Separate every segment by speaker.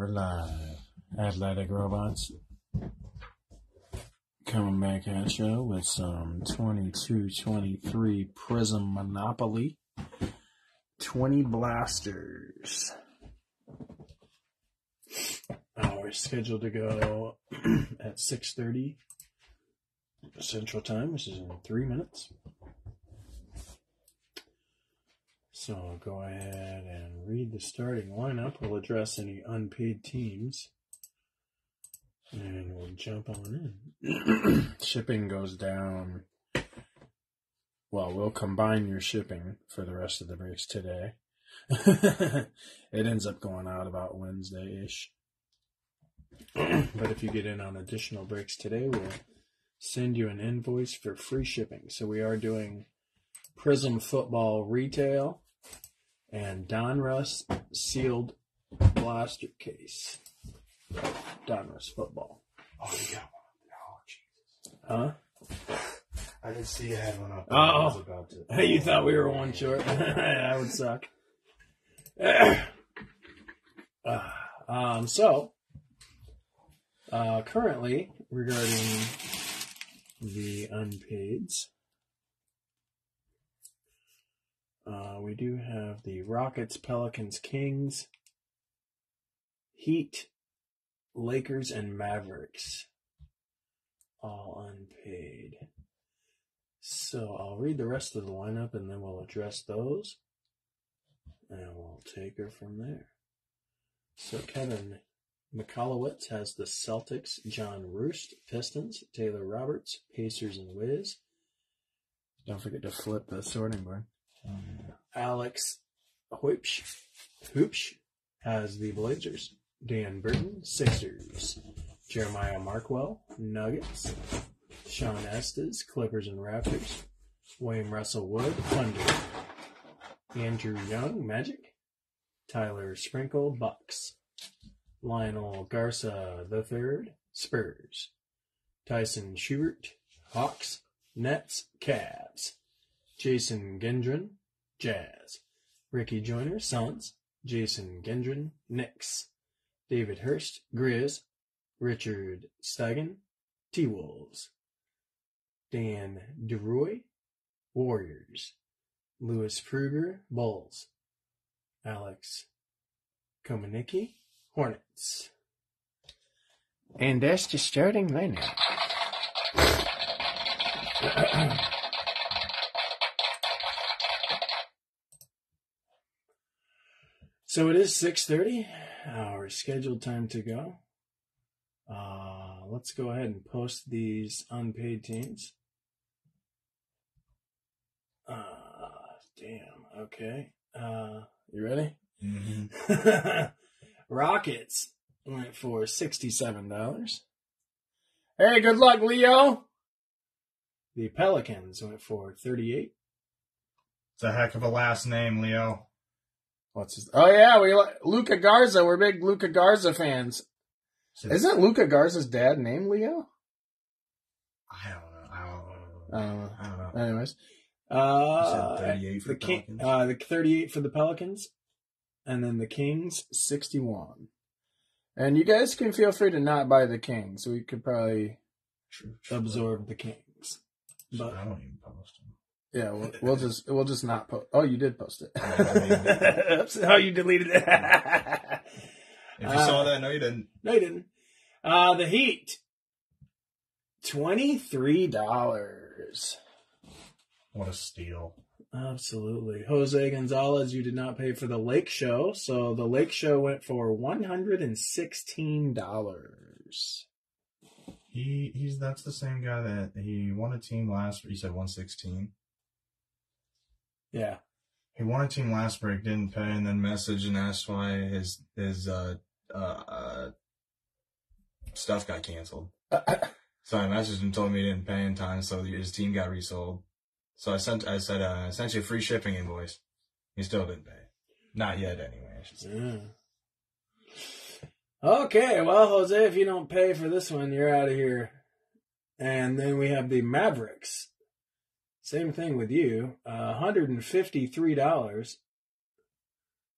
Speaker 1: we're live. Athletic Robots coming back at you with some 22-23 Prizm Monopoly. 20 blasters. Uh, we're scheduled to go at 6.30 Central Time, which is in three minutes. So go ahead and read the starting lineup. We'll address any unpaid teams. And we'll jump on in. shipping goes down. Well, we'll combine your shipping for the rest of the breaks today. it ends up going out about Wednesday ish. but if you get in on additional breaks today, we'll send you an invoice for free shipping. So we are doing Prizm Football Retail and Donruss sealed blaster case. Donruss football.
Speaker 2: Oh, you got one.
Speaker 1: Huh?
Speaker 2: Oh, Jesus. I didn't see you had one up.
Speaker 1: Oh.
Speaker 2: I was about to.
Speaker 1: Hey, you thought we were one short? that would suck. Uh, um, so, uh, currently, regarding the unpaids, uh, we do have the Rockets, Pelicans, Kings, Heat, Lakers, and Mavericks, all unpaid. So I'll read the rest of the lineup and then we'll address those. And we'll take her from there. So Kevin McCallowitz has the Celtics, John Roost, Pistons, Taylor Roberts, Pacers, and Wiz. Don't forget to flip the sorting board. Alex Hoopsch, Hoopsch has the Blazers. Dan Burton, Sixers. Jeremiah Markwell, Nuggets. Sean Estes, Clippers and Raptors. Wayne Russell Wood, Thunder. Andrew Young, Magic. Tyler Sprinkle, Bucks. Lionel Garza III, Spurs. Tyson Schubert, Hawks. Nets, Cavs. Jason Gendron, Jazz. Ricky Joyner, Suns. Jason Gendron, Knicks. David Hurst, Grizz. Richard Steigen, T-Wolves. Dan DeRoy, Warriors. Louis Kruger, Bulls. Alex Komanicki, Hornets. And that's the starting lineup. so it is 6.30, our scheduled time to go. Uh, let's go ahead and post these unpaid teams. Uh, damn. Okay. Uh, you ready?
Speaker 2: Mm-hmm.
Speaker 1: Rockets went for sixty-seven dollars. Hey, good luck, Leo. The Pelicans went for thirty-eight.
Speaker 2: It's a heck of a last name, Leo.
Speaker 1: What's his? Oh yeah, we like Luka Garza. We're big Luka Garza fans. Isn't Luka Garza's dad named Leo?
Speaker 2: I don't know. I don't know.
Speaker 1: I don't know.
Speaker 2: I don't know.
Speaker 1: Anyways, uh,
Speaker 2: 38 for
Speaker 1: the
Speaker 2: the
Speaker 1: King,
Speaker 2: Pelicans?
Speaker 1: uh, the thirty-eight for the Pelicans, and then the Kings sixty-one. And you guys can feel free to not buy the Kings. We could probably
Speaker 2: True, true.
Speaker 1: absorb the Kings. But
Speaker 2: I don't even post.
Speaker 1: Yeah, we'll, we'll just we'll just not post. Oh, you did post it.
Speaker 2: I
Speaker 1: That's how you deleted it.
Speaker 2: If you
Speaker 1: Uh,
Speaker 2: saw that, no, you didn't.
Speaker 1: no, you didn't. Uh, the Heat, twenty three dollars.
Speaker 2: What a steal.
Speaker 1: Absolutely. Jose Gonzalez, you did not pay for the Lake Show, so the Lake Show went for one hundred and sixteen dollars.
Speaker 2: He he's that's the same guy that he won a team last. He said one sixteen.
Speaker 1: Yeah.
Speaker 2: He won a team last break, didn't pay, and then messaged and asked why his his uh uh, uh stuff got canceled. So I messaged him, told me he didn't pay in time, so his team got resold. So I sent I said uh, I sent you a free shipping invoice. He still didn't pay. Not yet, anyway. I should say.
Speaker 1: Yeah. Okay, well, Jose, if you don't pay for this one, you're out of here. And then we have the Mavericks. Same thing with you, uh, $153.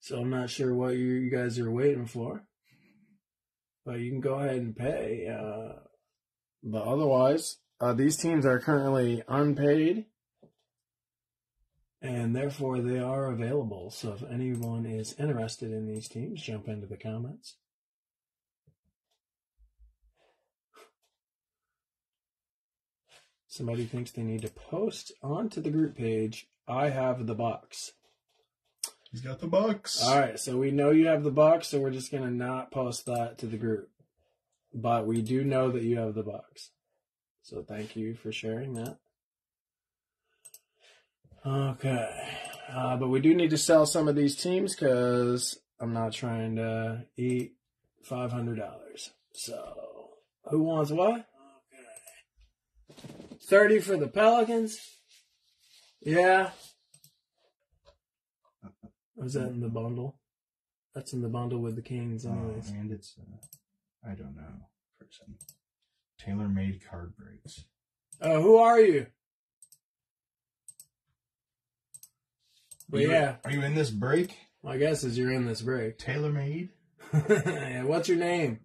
Speaker 1: So I'm not sure what you, you guys are waiting for. but you can go ahead and pay. Uh, but otherwise, uh, these teams are currently unpaid, and therefore they are available. So if anyone is interested in these teams, jump into the comments. Somebody thinks they need to post onto the group page. I have the box.
Speaker 2: He's got the box.
Speaker 1: All right, so we know you have the box, so we're just gonna not post that to the group. But we do know that you have the box. So thank you for sharing that. Okay. Uh, but we do need to sell some of these teams because I'm not trying to eat $500. So, who wants what? Okay. 30 for the Pelicans? Yeah. Was that in the bundle? That's in the bundle with the Kings,
Speaker 2: Oh,
Speaker 1: anyways.
Speaker 2: and it's uh, I don't know person. Tailor made card breaks.
Speaker 1: Oh, who are you? But
Speaker 2: Are you-
Speaker 1: yeah,
Speaker 2: Are you in this break?
Speaker 1: my guess is you're in this break.
Speaker 2: Tailor made?
Speaker 1: Yeah, What's your name?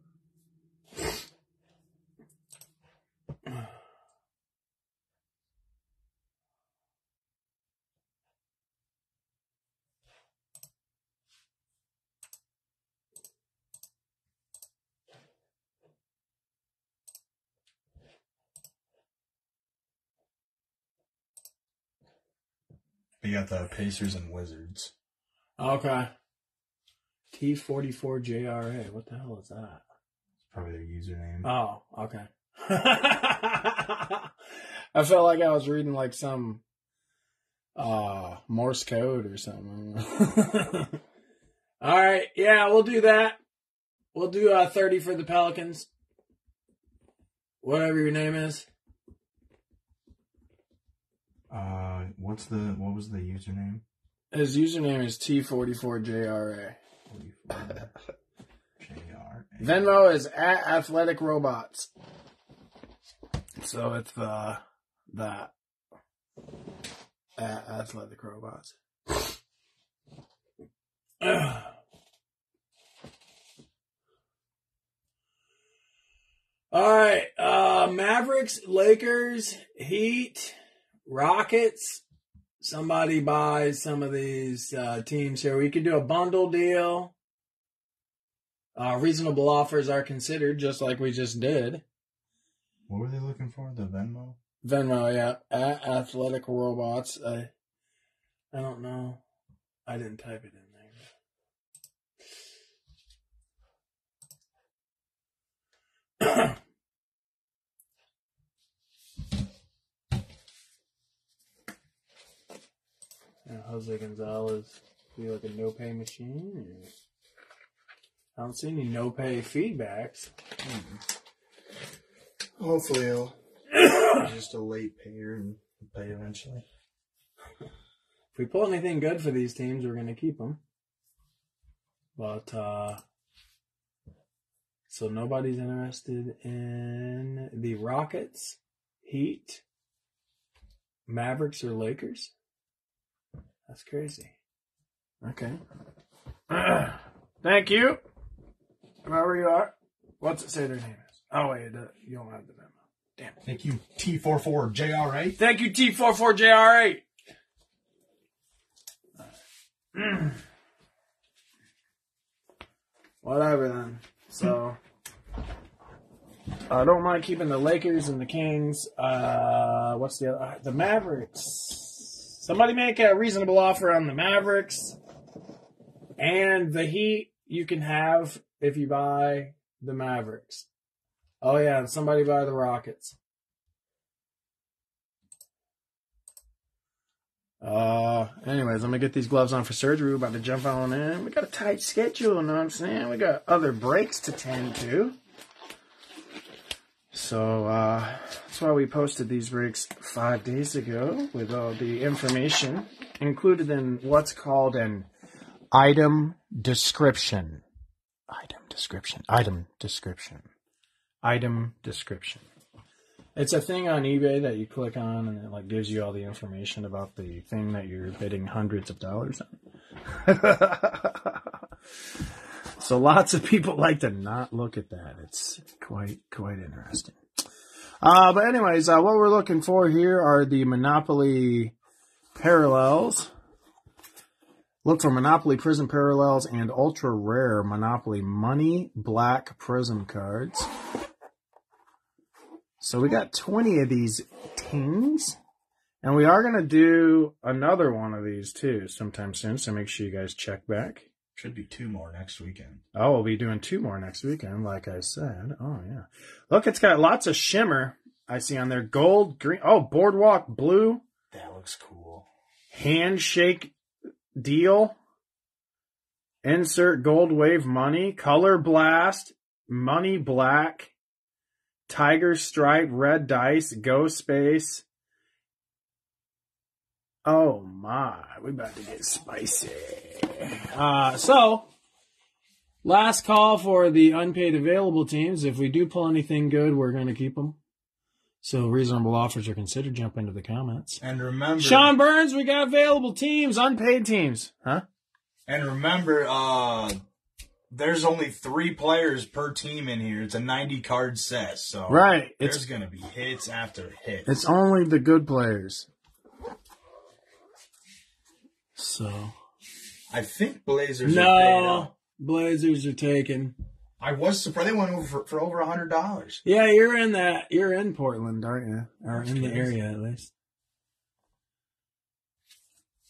Speaker 2: You got the Pacers and Wizards.
Speaker 1: Okay. T44JRA. What the hell is that?
Speaker 2: It's probably their username.
Speaker 1: Oh, okay. I felt like I was reading like some uh Morse code or something. All right, yeah, we'll do that. We'll do uh 30 for the Pelicans. Whatever your name is.
Speaker 2: Uh, what's the what was the username?
Speaker 1: His username is T44JRA.
Speaker 2: JR.
Speaker 1: Venmo is at Athletic Robots. So it's the that at Athletic Robots. All right, uh, Mavericks, Lakers, Heat, Rockets. Somebody buys some of these uh, teams here. We could do a bundle deal. Uh, reasonable offers are considered, just like we just did.
Speaker 2: What were they looking for? The Venmo?
Speaker 1: Venmo, yeah, at Athletic Robots. I, I don't know. I didn't type it in there. Yeah, Jose Gonzalez be like a no pay machine. I don't see any no pay feedbacks.
Speaker 2: Hopefully he'll just a late payer and pay eventually.
Speaker 1: If we pull anything good for these teams, we're going to keep them. But, uh, so nobody's interested in the Rockets, Heat, Mavericks, or Lakers? That's crazy. Okay. Thank you. Whoever you are. What's it say their name is? Oh, wait, uh, you don't have the memo. Damn.
Speaker 2: Thank you, T44JRA.
Speaker 1: Thank you, T44JR8. Whatever then. So, I don't mind keeping the Lakers and the Kings. Uh, what's the other? Uh, the Mavericks. Somebody make a reasonable offer on the Mavericks and the Heat. You can have if you buy the Mavericks. Oh yeah, and somebody buy the Rockets. Uh, anyways, I'm gonna get these gloves on for surgery. We're about to jump on in. We got a tight schedule, you know what I'm saying? We got other breaks to tend to. So, uh, that's why we posted these breaks five days ago with all the information included in what's called an item description. Item description. Item description. Item description. It's a thing on eBay that you click on and it like gives you all the information about the thing that you're bidding hundreds of dollars on. So lots of people like to not look at that. It's quite quite interesting. Uh, but anyways, uh, what we're looking for here are the Monopoly parallels. Look for Monopoly Prizm Parallels and ultra rare Monopoly Money Black Prizm cards. So we got 20 of these tings. And we are going to do another one of these too sometime soon. So make sure you guys check back.
Speaker 3: Should be two more next weekend.
Speaker 1: Oh, we'll be doing two more next weekend, like I said. Oh, yeah. Look, it's got lots of shimmer. I see on there gold, green. Oh, boardwalk blue.
Speaker 3: That looks cool.
Speaker 1: Handshake deal. Insert gold wave money. Color blast. Money black. Tiger stripe red dice. Go space. Oh my, we about to get spicy. Uh, so, last call for the unpaid available teams. If we do pull anything good, we're going to keep them. So reasonable offers are considered. Jump into the comments.
Speaker 3: And remember,
Speaker 1: Sean Burns, we got available teams, unpaid teams, huh?
Speaker 3: And remember, uh, there's only three players per team in here. It's a 90 card set, so
Speaker 1: Right.
Speaker 3: There's
Speaker 1: It's
Speaker 3: gonna be hits after hits.
Speaker 1: it's only the good players. So
Speaker 3: I think Blazers
Speaker 1: no. Blazers are taken.
Speaker 3: I was surprised they went over for, for over a hundred dollars.
Speaker 1: Yeah, you're in that. You're in Portland, aren't you? Or in the area at least.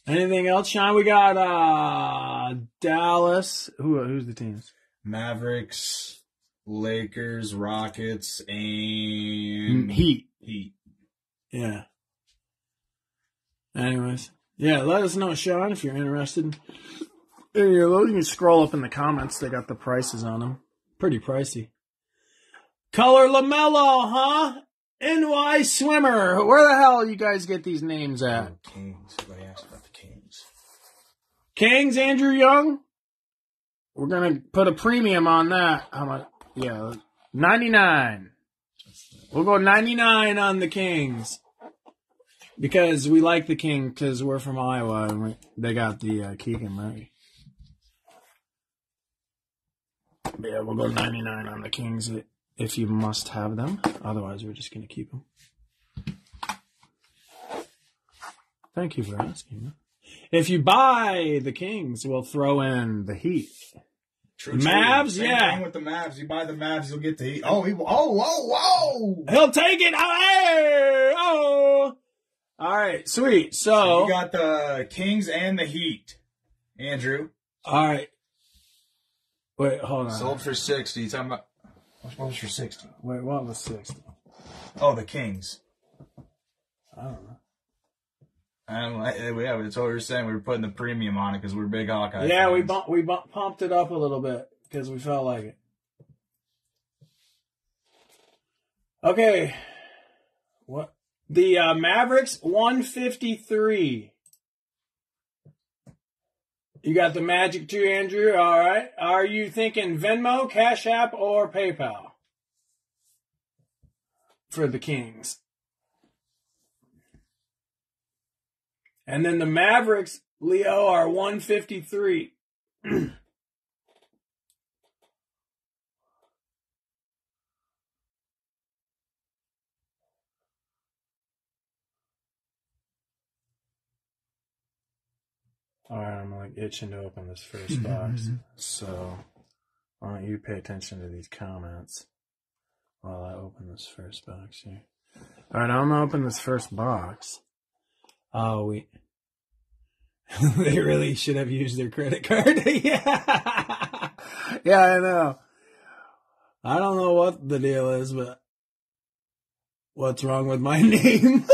Speaker 1: Anything else, Sean? We got uh Dallas. Who who's the teams?
Speaker 3: Mavericks, Lakers, Rockets, and
Speaker 1: Heat.
Speaker 3: Heat.
Speaker 1: Yeah. Anyways, yeah. Let us know, Sean, if you're interested. And you're loading. You can scroll up in the comments. They got the prices on them. Pretty pricey. Color LaMelo, huh? NY Swimmer. Where the hell you guys get these names at?
Speaker 3: Oh, Kings. Somebody asked about the Kings.
Speaker 1: Kings, Andrew Young. We're gonna put a premium on that. How much? Yeah, ninety nine. We'll go ninety nine on the Kings because we like the King because we're from Iowa and we, they got the uh, Keegan Murray. But yeah, we'll go ninety nine on the Kings if you must have them. Otherwise, we're just gonna keep them. Thank you for asking. If you buy the Kings, we'll throw in the Heat.
Speaker 3: True,
Speaker 1: Mavs,
Speaker 3: Same
Speaker 1: yeah.
Speaker 3: thing with the Mavs. You buy the Mavs, you'll get the Heat. Oh, he, oh, whoa, whoa.
Speaker 1: He'll take it. Oh, hey! oh. All right, sweet. So,
Speaker 3: you got the Kings and the Heat. Andrew
Speaker 1: all right. Wait, hold on.
Speaker 3: sold for sixty. You talking about what was for sixty?
Speaker 1: Wait, what was sixty?
Speaker 3: Oh, the Kings.
Speaker 1: I don't know.
Speaker 3: Um, yeah, that's what we were saying. We were putting the premium on it because we're big Hawkeye.
Speaker 1: yeah, we
Speaker 3: fans.
Speaker 1: bump, we bump, pumped it up a little bit because we felt like it. Okay, what the uh, Mavericks one fifty three. You got the Magic too, Andrew. All right. Are you thinking Venmo, Cash App, or PayPal for the Kings? And then the Mavericks, Leo, are 153. All right, I'm like itching to open this first mm-hmm, box. Mm-hmm. So, why don't you pay attention to these comments while I open this first box here? All right, I'm gonna open this first box. Oh, we. they really should have used their credit card. yeah. Yeah, I know. I don't know what the deal is, but what's wrong with my name?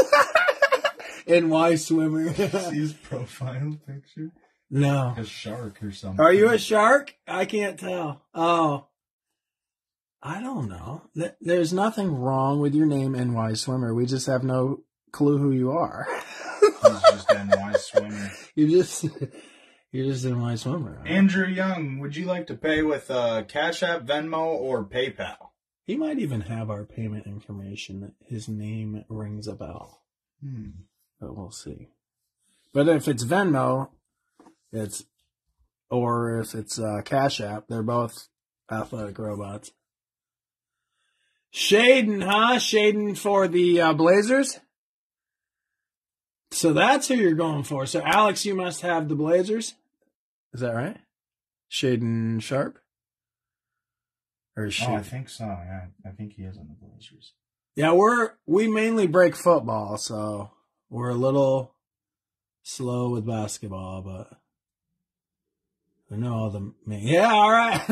Speaker 1: NY swimmer.
Speaker 3: See his profile picture?
Speaker 1: no.
Speaker 3: A shark or something.
Speaker 1: Are you a shark? I can't tell. Oh. I don't know. There's nothing wrong with your name, NY Swimmer. We just have no clue who you are.
Speaker 3: He's just NY swimmer.
Speaker 1: you just, you're just NY Swimmer.
Speaker 3: Andrew Young, would you like to pay with uh, Cash App, Venmo, or PayPal?
Speaker 1: He might even have our payment information. His name rings a bell,
Speaker 3: Hmm.
Speaker 1: But we'll see. But if it's Venmo, it's or if it's uh, Cash App. They're both athletic robots. Shaedon, huh? Shaedon for the uh, Blazers. So that's who you're going for. So Alex, you must have the Blazers. Is that right? Shaedon Sharpe. Or
Speaker 2: Oh, I think so. Yeah, I think he is on the Blazers.
Speaker 1: Yeah, we're we mainly break football, so we're a little slow with basketball, but I know all the yeah. All right,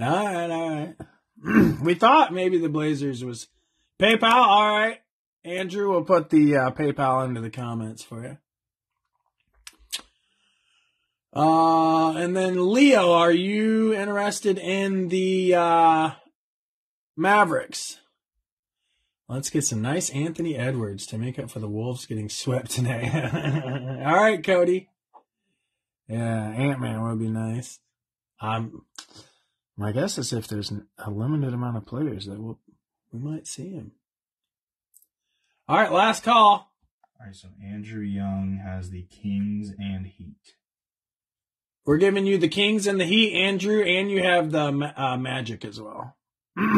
Speaker 1: all right, all right. we thought maybe the Blazers was PayPal. All right, Andrew will put the uh, PayPal into the comments for you. Uh, and then Leo, are you interested in the uh, Mavericks? Let's get some nice Anthony Edwards to make up for the Wolves getting swept today. All right, Cody. Yeah, Ant Man would be nice. Um, my guess is if there's a limited amount of players that will, we might see him. All right, last call.
Speaker 2: All right, so Andrew Young has the Kings and Heat.
Speaker 1: We're giving you the Kings and the Heat, Andrew, and you have the uh, Magic as well.
Speaker 2: Where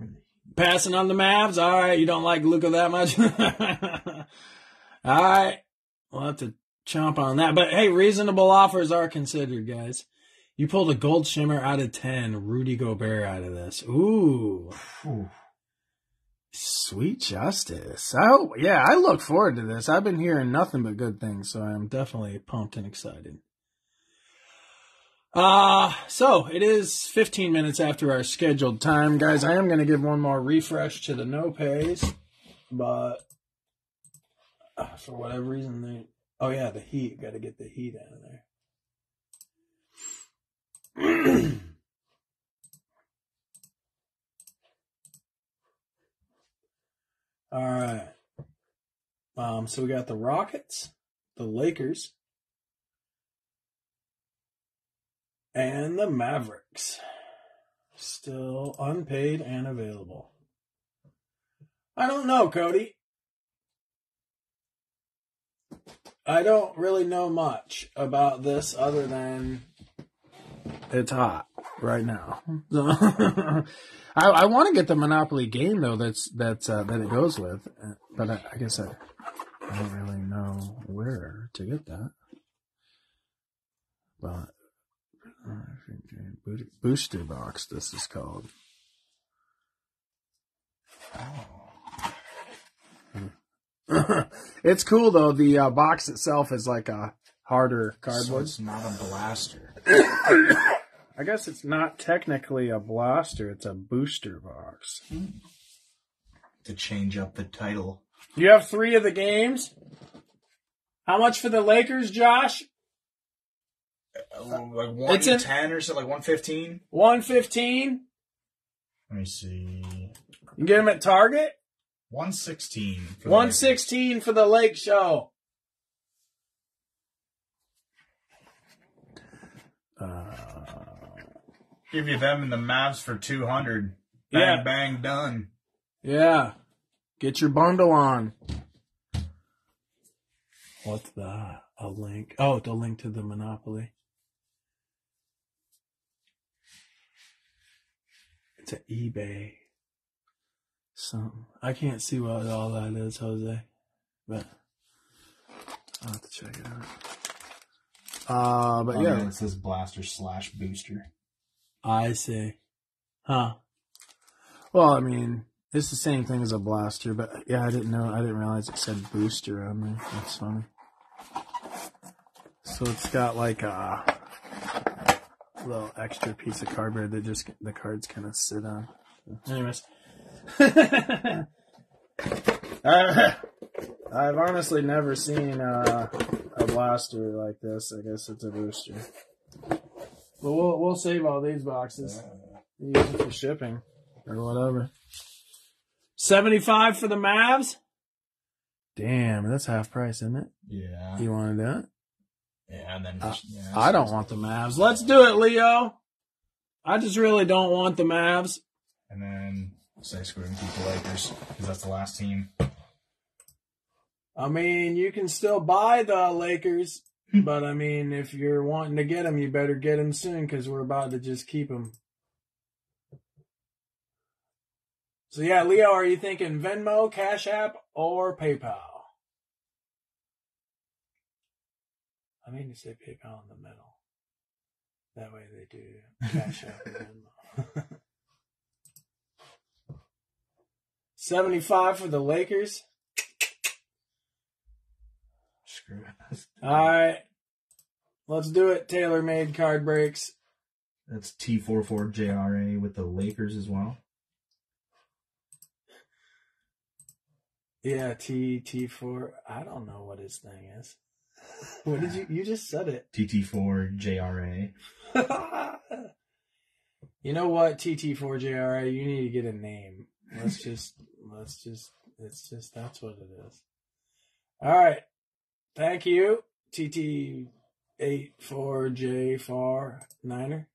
Speaker 2: are the Heat?
Speaker 1: Passing on the Mavs. All right, you don't like Luka that much. All right, we'll have to chomp on that. But hey, reasonable offers are considered, guys. You pulled a gold shimmer out of ten, Rudy Gobert out of this. Ooh, sweet justice. Oh yeah, I look forward to this. I've been hearing nothing but good things, so I'm definitely pumped and excited. Uh, so it is 15 minutes after our scheduled time, guys. I am going to give one more refresh to the no pays, but uh, for whatever reason, they. Oh, yeah, the heat. Got to get the heat out of there. All right. Um, so we got the Rockets, the Lakers, and the Mavericks. Still unpaid and available. I don't know, Cody. I don't really know much about this other than it's hot right now. I, I want to get the Monopoly game though. That's that's uh, that it goes with, but I, I guess I, I don't really know where to get that. But booster box, this is called. it's cool though. The uh, box itself is like a harder
Speaker 2: So
Speaker 1: cardboard.
Speaker 2: it's not a blaster.
Speaker 1: I guess it's not technically a blaster; it's a booster box.
Speaker 2: To change up the title.
Speaker 1: You have three of the games. How much for the Lakers, Josh?
Speaker 2: Like one
Speaker 1: It's
Speaker 2: ten or something, like one fifteen.
Speaker 1: One fifteen.
Speaker 2: Let me see.
Speaker 1: You can get them at Target.
Speaker 2: One sixteen.
Speaker 1: One sixteen for the Lake Show. Uh,
Speaker 2: Give you them and the Mavs for two hundred. Bang
Speaker 1: Yeah.
Speaker 2: bang done.
Speaker 1: yeah, get your bundle on. What's that? A link? Oh, the link to the Monopoly. An eBay. Something. I can't see what all that is, Jose. But I'll have to check it out. Uh, but
Speaker 2: Oh,
Speaker 1: yeah,
Speaker 2: it says blaster slash booster.
Speaker 1: I see. Huh. Well, I mean, it's the same thing as a blaster, but yeah, I didn't know. I didn't realize it said booster on there. That's funny. So it's got like a little extra piece of cardboard that just the cards kind of sit on. Anyways. Uh, I've honestly never seen uh, a blaster like this. I guess it's a booster. But we'll we'll save all these boxes. Use them for shipping or whatever. Seventy five for the Mavs. Damn, that's half price, isn't it?
Speaker 2: Yeah.
Speaker 1: You want to do it?
Speaker 2: Yeah, and then
Speaker 1: Uh,
Speaker 2: yeah,
Speaker 1: I don't want the Mavs. Let's do it, Leo. I just really don't want the Mavs.
Speaker 2: And then say screw and keep the Lakers because that's the last team.
Speaker 1: I mean, you can still buy the Lakers, but I mean, if you're wanting to get them, you better get them soon because we're about to just keep them. So yeah, Leo, are you thinking Venmo, Cash App, or PayPal? I mean to say PayPal in the middle. That way they do Cash App and. 75 for the Lakers.
Speaker 3: Screw it.
Speaker 1: All right. Let's do it. Tailor made card breaks.
Speaker 3: That's T44JRA with the Lakers as well.
Speaker 1: Yeah, T T four. I don't know what his thing is. What did you? You just said it.
Speaker 3: TT4JRA.
Speaker 1: you know what, TT four JRA. You need to get a name. Let's just. Let's just. It's just. That's what it is. All right. Thank you, TT eight four J four Niner.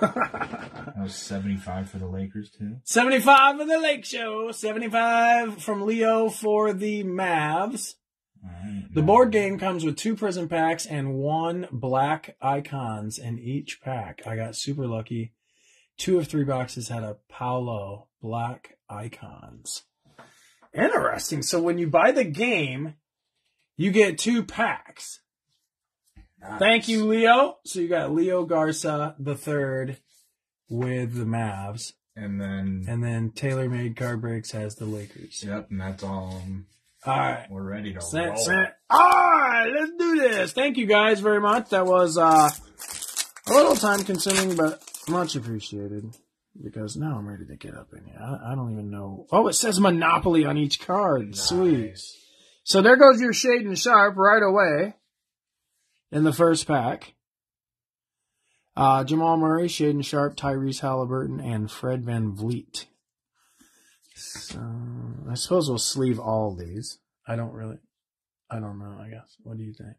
Speaker 3: That was 75 for the Lakers, too.
Speaker 1: 75 for the Lake Show. 75 from Leo for the Mavs.
Speaker 3: Right.
Speaker 1: The board game comes with two Prizm packs and one black icons in each pack. I got super lucky. Two of three boxes had a Paolo black icons. Interesting. So when you buy the game, you get two packs. Thank you, Leo. So you got Leo Garza the third with the Mavs,
Speaker 3: And then,
Speaker 1: and then Taylor Made Card Breaks has the Lakers.
Speaker 3: yep, and that's all. um,
Speaker 1: All right.
Speaker 3: We're ready to
Speaker 1: Set,
Speaker 3: roll.
Speaker 1: set. All right, let's do this. Thank you guys very much. That was uh, a little time consuming, but much appreciated. Because now I'm ready to get up in here. I, I don't even know. Oh, it says Monopoly on each card. Sweet. So there goes your Shaedon Sharpe right away in the first pack. Uh, Jamal Murray, Shaedon Sharpe, Tyrese Halliburton, and Fred VanVleet. So I suppose we'll sleeve all these. I don't really, I don't know. I guess. What do you think?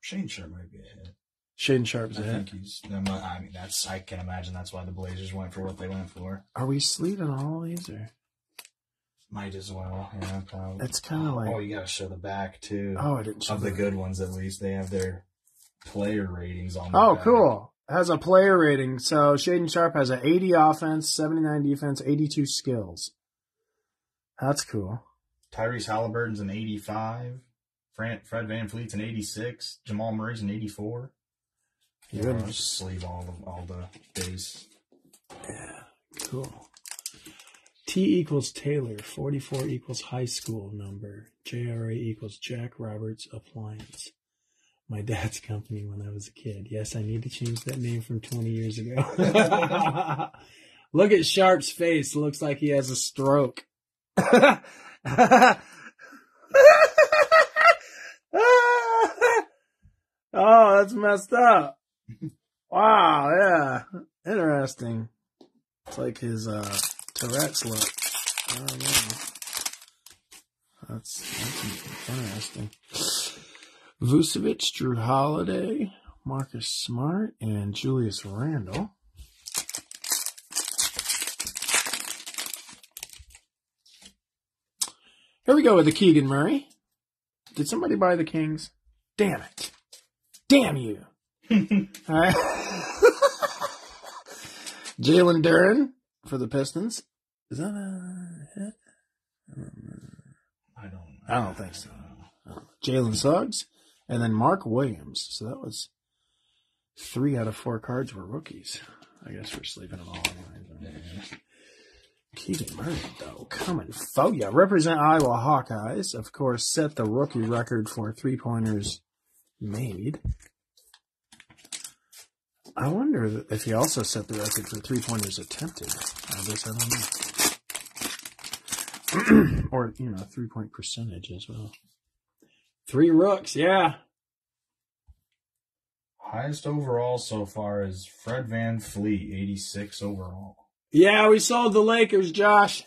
Speaker 3: Shane Sharp might be a hit.
Speaker 1: Shaedon Sharpe's
Speaker 3: I
Speaker 1: a hit.
Speaker 3: think he's. I'm not- I mean, that's. I can imagine that's why the Blazers went for what they went for.
Speaker 1: Are we sleeving all these or?
Speaker 3: Might as well. Yeah, probably.
Speaker 1: It's kind of like.
Speaker 3: oh, you got to show the back too.
Speaker 1: Oh, I didn't. show
Speaker 3: of the
Speaker 1: that.
Speaker 3: good ones, at least they have their player ratings on. the
Speaker 1: Oh,
Speaker 3: back.
Speaker 1: cool. Has a player rating. So Shaedon Sharpe has an 80 offense, 79 defense, 82 skills. That's cool.
Speaker 3: Tyrese Halliburton's an 85. Fran, Fred VanVleet's an 86. Jamal Murray's an 84. Yeah, I'll just sleeve all of all the base.
Speaker 1: Yeah, cool. T equals Taylor, 44 equals high school number, JRA equals Jack Roberts Appliance. My dad's company when I was a kid. Yes, I need to change that name from 20 years ago. Look at Sharpe's face. Looks like he has a stroke. oh, that's messed up. Wow, yeah. Interesting. It's like his uh Tourette's look. I don't know. That's, that's interesting. Vucevic, Jrue Holiday, Marcus Smart, and Julius Randle. Here we go with the Keegan Murray. Did somebody buy the Kings? Damn it. Damn you. All right. Jalen Duren for the Pistons. Is that a hit?
Speaker 3: I don't.
Speaker 1: I don't think so. Jalen Suggs, and then Mark Williams. So that was three out of four cards were rookies. I guess we're sleeping them all. Keegan Murray, though, coming for ya. Represent Iowa Hawkeyes. Of course, set the rookie record for three pointers made. I wonder if he also set the record for three pointers attempted. I guess I don't know. or, you know, three point percentage as well. Three rooks, yeah.
Speaker 3: Highest overall so far is Fred VanVleet, 86 overall.
Speaker 1: Yeah, we sold the Lakers, Josh.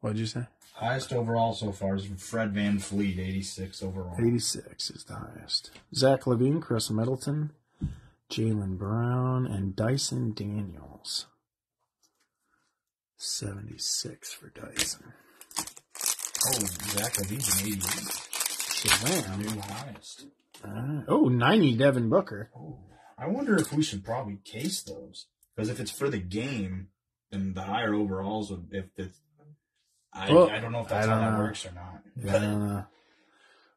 Speaker 1: What'd you say?
Speaker 3: Highest overall so far is Fred VanVleet, 86 overall.
Speaker 1: 86 is the highest. Zach LaVine, Khris Middleton, Jaylen Brown, and Dyson Daniels. 76 for Dyson.
Speaker 3: Oh, exactly. He's an 88.
Speaker 1: Shazam.
Speaker 3: New highest.
Speaker 1: Uh, oh, 90 Devin Booker.
Speaker 3: Oh, I wonder if we should probably case those. Because if it's for the game, then the higher overalls would, if it's, I,
Speaker 1: Well,
Speaker 3: I don't know if that's how
Speaker 1: don't
Speaker 3: that works or not.
Speaker 1: I don't know.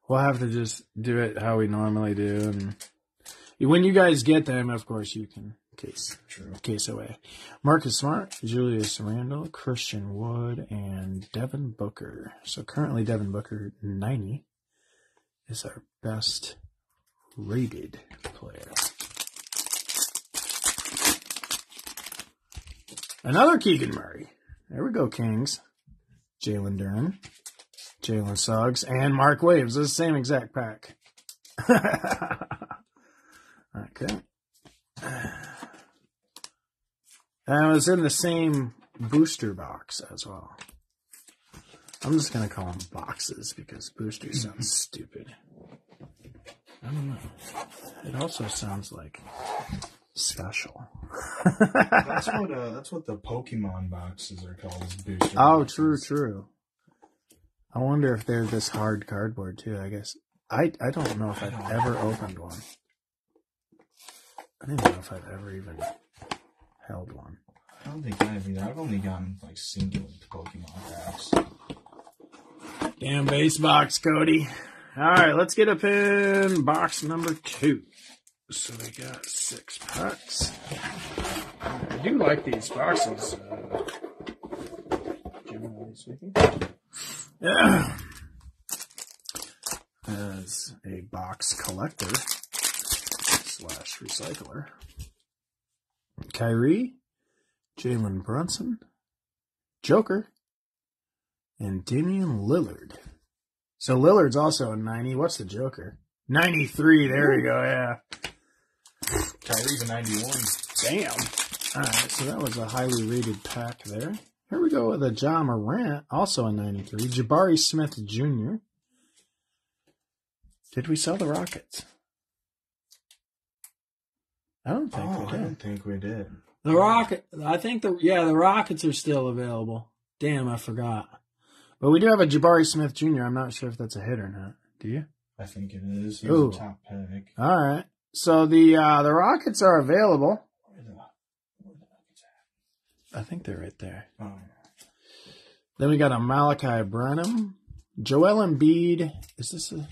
Speaker 1: We'll have to just do it how we normally do. And when you guys get them, of course, you can case case away. Marcus Smart, Julius Randle, Christian Wood, and Devin Booker. So currently, Devin Booker 90 is our best rated player. Another Keegan Murray. There we go, Kings. Jalen Duren, Jalen Suggs, and Mark Waves. This is the same exact pack. okay. And was in the same booster box as well. I'm just gonna call them boxes because booster sounds stupid. I don't know. It also sounds like special.
Speaker 3: That's what uh, that's what the Pokemon boxes are called. Booster.
Speaker 1: oh,
Speaker 3: boxes.
Speaker 1: true, true. I wonder if they're this hard cardboard too. I guess I I don't know if I've ever opened one. I don't know if I've ever even held one.
Speaker 3: I don't think I've either. I've only gotten like single Pokemon packs.
Speaker 1: Damn base box, Cody. All right, let's get up in box number two. So we got six packs. I do like these boxes. Uh, generally speaking. Yeah. As a box collector slash recycler, Kyrie, Jalen Brunson, Joker, and Damian Lillard. So Lillard's also a 90. What's the Joker? 93. There we go. Yeah.
Speaker 3: Kyrie's a 91.
Speaker 1: Damn. All right. So that was a highly rated pack there. Here we go with a Ja Morant, also a 93. Jabari Smith Jr. Did we sell the Rockets? I don't think
Speaker 3: Oh,
Speaker 1: we
Speaker 3: I
Speaker 1: did.
Speaker 3: don't think we did.
Speaker 1: The Rocket, I think the yeah, the Rockets are still available. Damn, I forgot. But we do have a Jabari Smith Jr. I'm not sure if that's a hit or not. Do you?
Speaker 3: I think it is. He's
Speaker 1: Ooh.
Speaker 3: a top pick.
Speaker 1: All right. So the uh, the Rockets are available.
Speaker 3: Where the, where the Nuggets
Speaker 1: I think they're right there.
Speaker 3: at? Oh,
Speaker 1: Then we got a Malaki Branham, Joel Embiid. Is this a?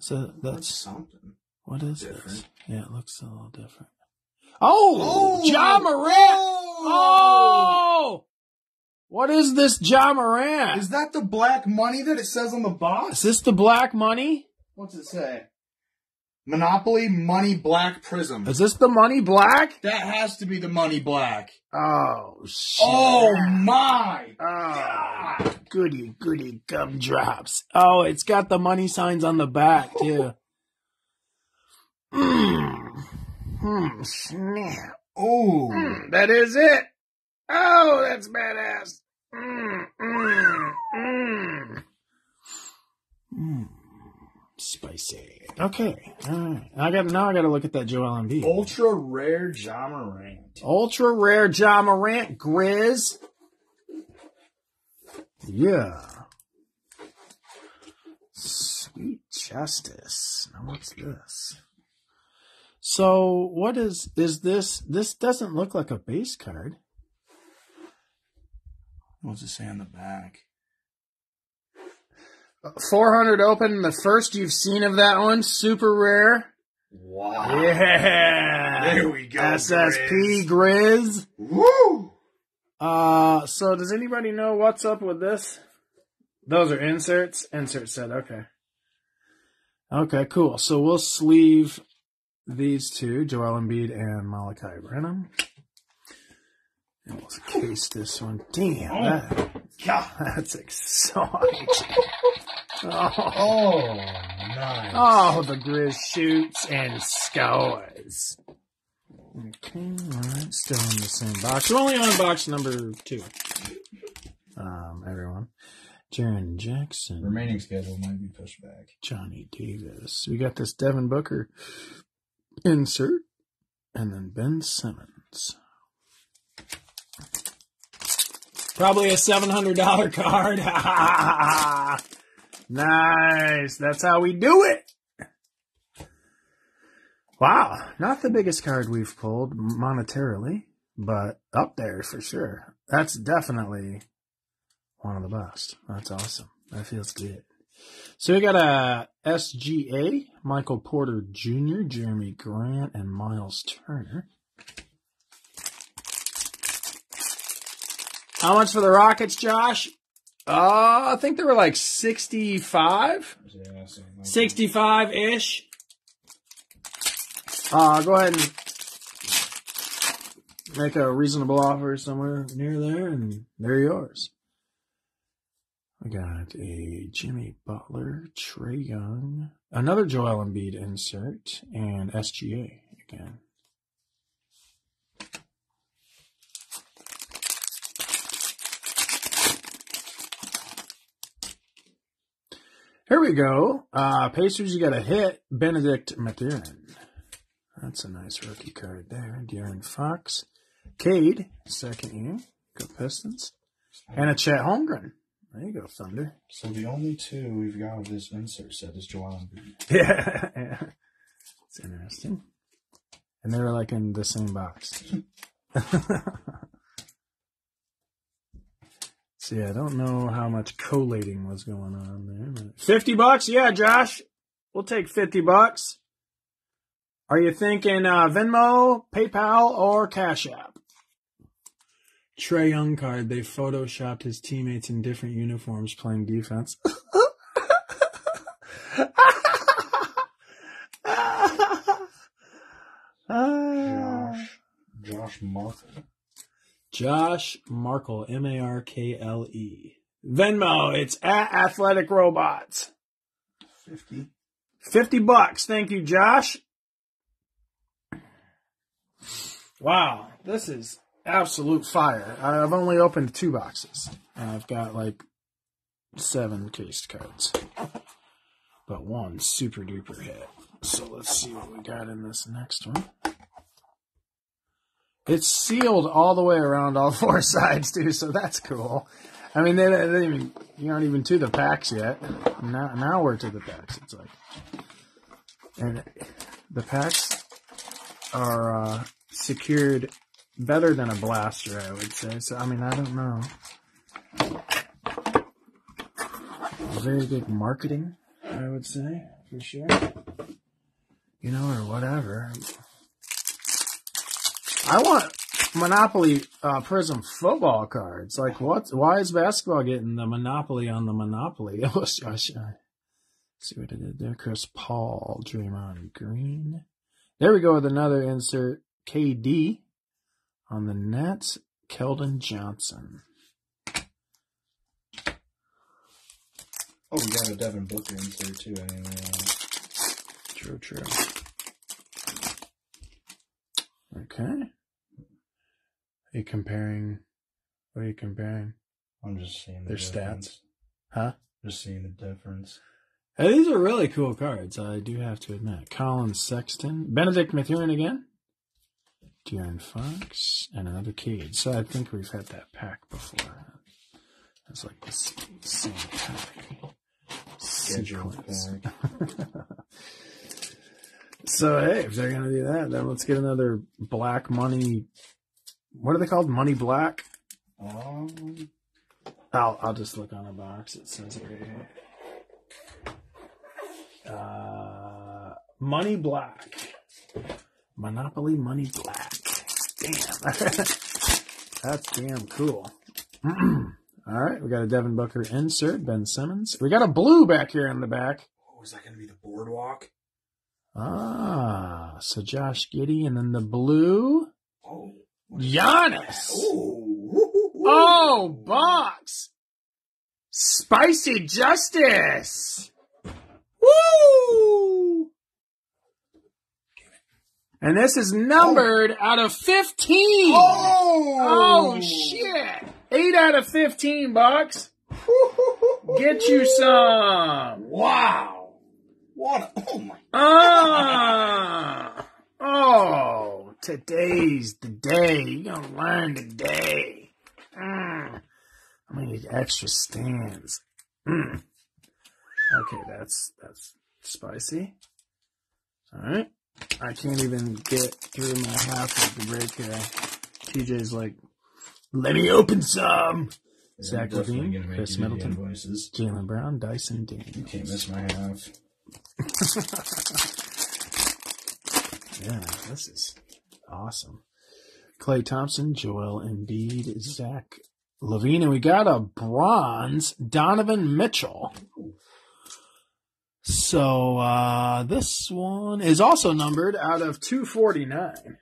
Speaker 1: So
Speaker 3: that's
Speaker 1: that's
Speaker 3: something.
Speaker 1: What is this? Yeah, it looks a little different. Oh, Ja Morant. Oh! oh, what is this, Ja Morant?
Speaker 3: Is that the black money that it says on the box?
Speaker 1: Is this the black money?
Speaker 3: What's it say? Monopoly Money Black Prizm.
Speaker 1: Is this the money black?
Speaker 3: That has to be the money black.
Speaker 1: Oh, oh shit!
Speaker 3: Oh my!
Speaker 1: Oh, goody goody gumdrops. Oh, it's got the money signs on the back too. Mmm. Hmm. Snap.
Speaker 3: Oh,
Speaker 1: Mm, that is it. Oh, that's badass. Mmm. mm, mm. Mm. Spicy. Okay. All right. I got now. I got to look at that Joel Embiid.
Speaker 3: ultra rare Ja Morant.
Speaker 1: Ultra rare Ja Morant Grizz. Yeah. Sweet justice. Now what's this? So what is is this? This doesn't look like a base card.
Speaker 3: What's it say on the back?
Speaker 1: 400 open, the first you've seen of that one, super rare.
Speaker 3: Wow.
Speaker 1: Yeah.
Speaker 3: There we go,
Speaker 1: SSP Grizz.
Speaker 3: Woo!
Speaker 1: Uh, so does anybody know what's up with this? Those are inserts. Insert set. Okay. Okay, cool. So we'll sleeve these two, Joel Embiid and Malaki Branham. And we'll case this one. Damn,
Speaker 3: Oh.
Speaker 1: that,
Speaker 3: God.
Speaker 1: that's exciting. oh,
Speaker 3: Oh, nice.
Speaker 1: oh, the Grizz shoots and scores. Okay, alright, still in the same box. We're only on box number two. Um, everyone. Jaren Jackson,
Speaker 3: Remaining schedule might be pushed back.
Speaker 1: Johnny Davis. We got this Devin Booker insert, and then Ben Simmons. Probably a $700 card. nice. That's how we do it. Wow. Not the biggest card we've pulled monetarily, but up there for sure. That's definitely one of the best. That's awesome. That feels good. So we got a SGA, Michael Porter Jr., Jerami Grant, and Miles Turner. How much for the Rockets, Josh? Uh, I think they were like 65?
Speaker 2: Yeah, so
Speaker 1: 65 ish. Uh, go ahead and make a reasonable offer somewhere near there, and they're yours. I got a Jimmy Butler, Trae Young, another Joel Embiid insert, and SGA again. Here we go. Uh, Pacers, you got a hit. Bennedict Mathurin. That's a nice rookie card there. De'Aaron Fox. Cade, second year. Go Pistons. And a Chet Holmgren. There you go, Thunder.
Speaker 2: So the only two we've got of this insert set is Joel Embiid.
Speaker 1: Yeah, yeah. It's interesting. And they're like in the same box. See, I don't know how much collating was going on there. But 50 bucks? Yeah, Josh. We'll take 50 bucks. Are you thinking uh, Venmo, PayPal, or Cash App? Trae Young card. They photoshopped his teammates in different uniforms playing defense.
Speaker 2: Josh. Josh Markle.
Speaker 1: Josh Markle, M A R K L E. Venmo, it's at Athletic Robots.
Speaker 2: 50.
Speaker 1: 50 bucks. Thank you, Josh. Wow, this is absolute fire. I've only opened two boxes, and I've got like seven cased cards, but one super duper hit. So let's see what we got in this next one. It's sealed all the way around all four sides too, so that's cool. I mean, they, they even you aren't even to the packs yet. Now, now we're to the packs. It's like, and the packs are uh, secured better than a blaster, I would say. So, I mean, I don't know. Very good marketing, I would say, for sure. You know, or whatever. I want Monopoly uh, Prizm football cards. Like, what? Why is basketball getting the Monopoly on the Monopoly? Uh, see what I did there. Chris Paul, Draymond Green. There we go with another insert. KD on the Nets. Keldon Johnson.
Speaker 2: Oh, we got a Devin Booker insert too. I didn't realize.
Speaker 1: True, true. Okay. Are you comparing? What are you comparing?
Speaker 2: I'm just seeing the
Speaker 1: Their
Speaker 2: difference.
Speaker 1: stats. Huh?
Speaker 2: Just seeing the difference.
Speaker 1: Hey, these are really cool cards, I do have to admit. Collin Sexton, Bennedict Mathurin again, De'Aaron Fox, and another Cade. So I think we've had that pack before. It's like the same pack. Sequence. So hey, if they're gonna do that, then let's get another black money. What are they called? Money black.
Speaker 2: Um,
Speaker 1: I'll I'll just look on a box. It says it right here. Uh, money black. Monopoly Money Black. Damn, that's damn cool. All right, we got a Devin Booker insert. Ben Simmons. We got a blue back here in the back.
Speaker 2: oh, is that going to be the boardwalk?
Speaker 1: Ah, so Josh Giddey, and then the blue.
Speaker 2: Oh.
Speaker 1: Giannis.
Speaker 2: Oh.
Speaker 1: Oh, box. Spicy Justice. Woo! And this is numbered out of 15.
Speaker 2: Oh.
Speaker 1: Oh, shit. 8 out of 15 bucks. Get you some.
Speaker 2: Wow. What? A, oh my.
Speaker 1: Ah. Oh, today's the day. You're going to learn today. Mm. I need extra stands. Mm. Okay, that's that's spicy. All right. I can't even get through my half of the break here. TJ's like, let me open some.
Speaker 2: Yeah,
Speaker 1: Zach
Speaker 2: LaVine,
Speaker 1: Chris
Speaker 2: you do the
Speaker 1: Middleton. Jaylen Brown, Dyson Daniels.
Speaker 2: You can't miss my half.
Speaker 1: Yeah, this is awesome. Klay Thompson, Joel Embiid, Zach LaVine, and we got a bronze Donovan Mitchell. So uh this one is also numbered out of 249.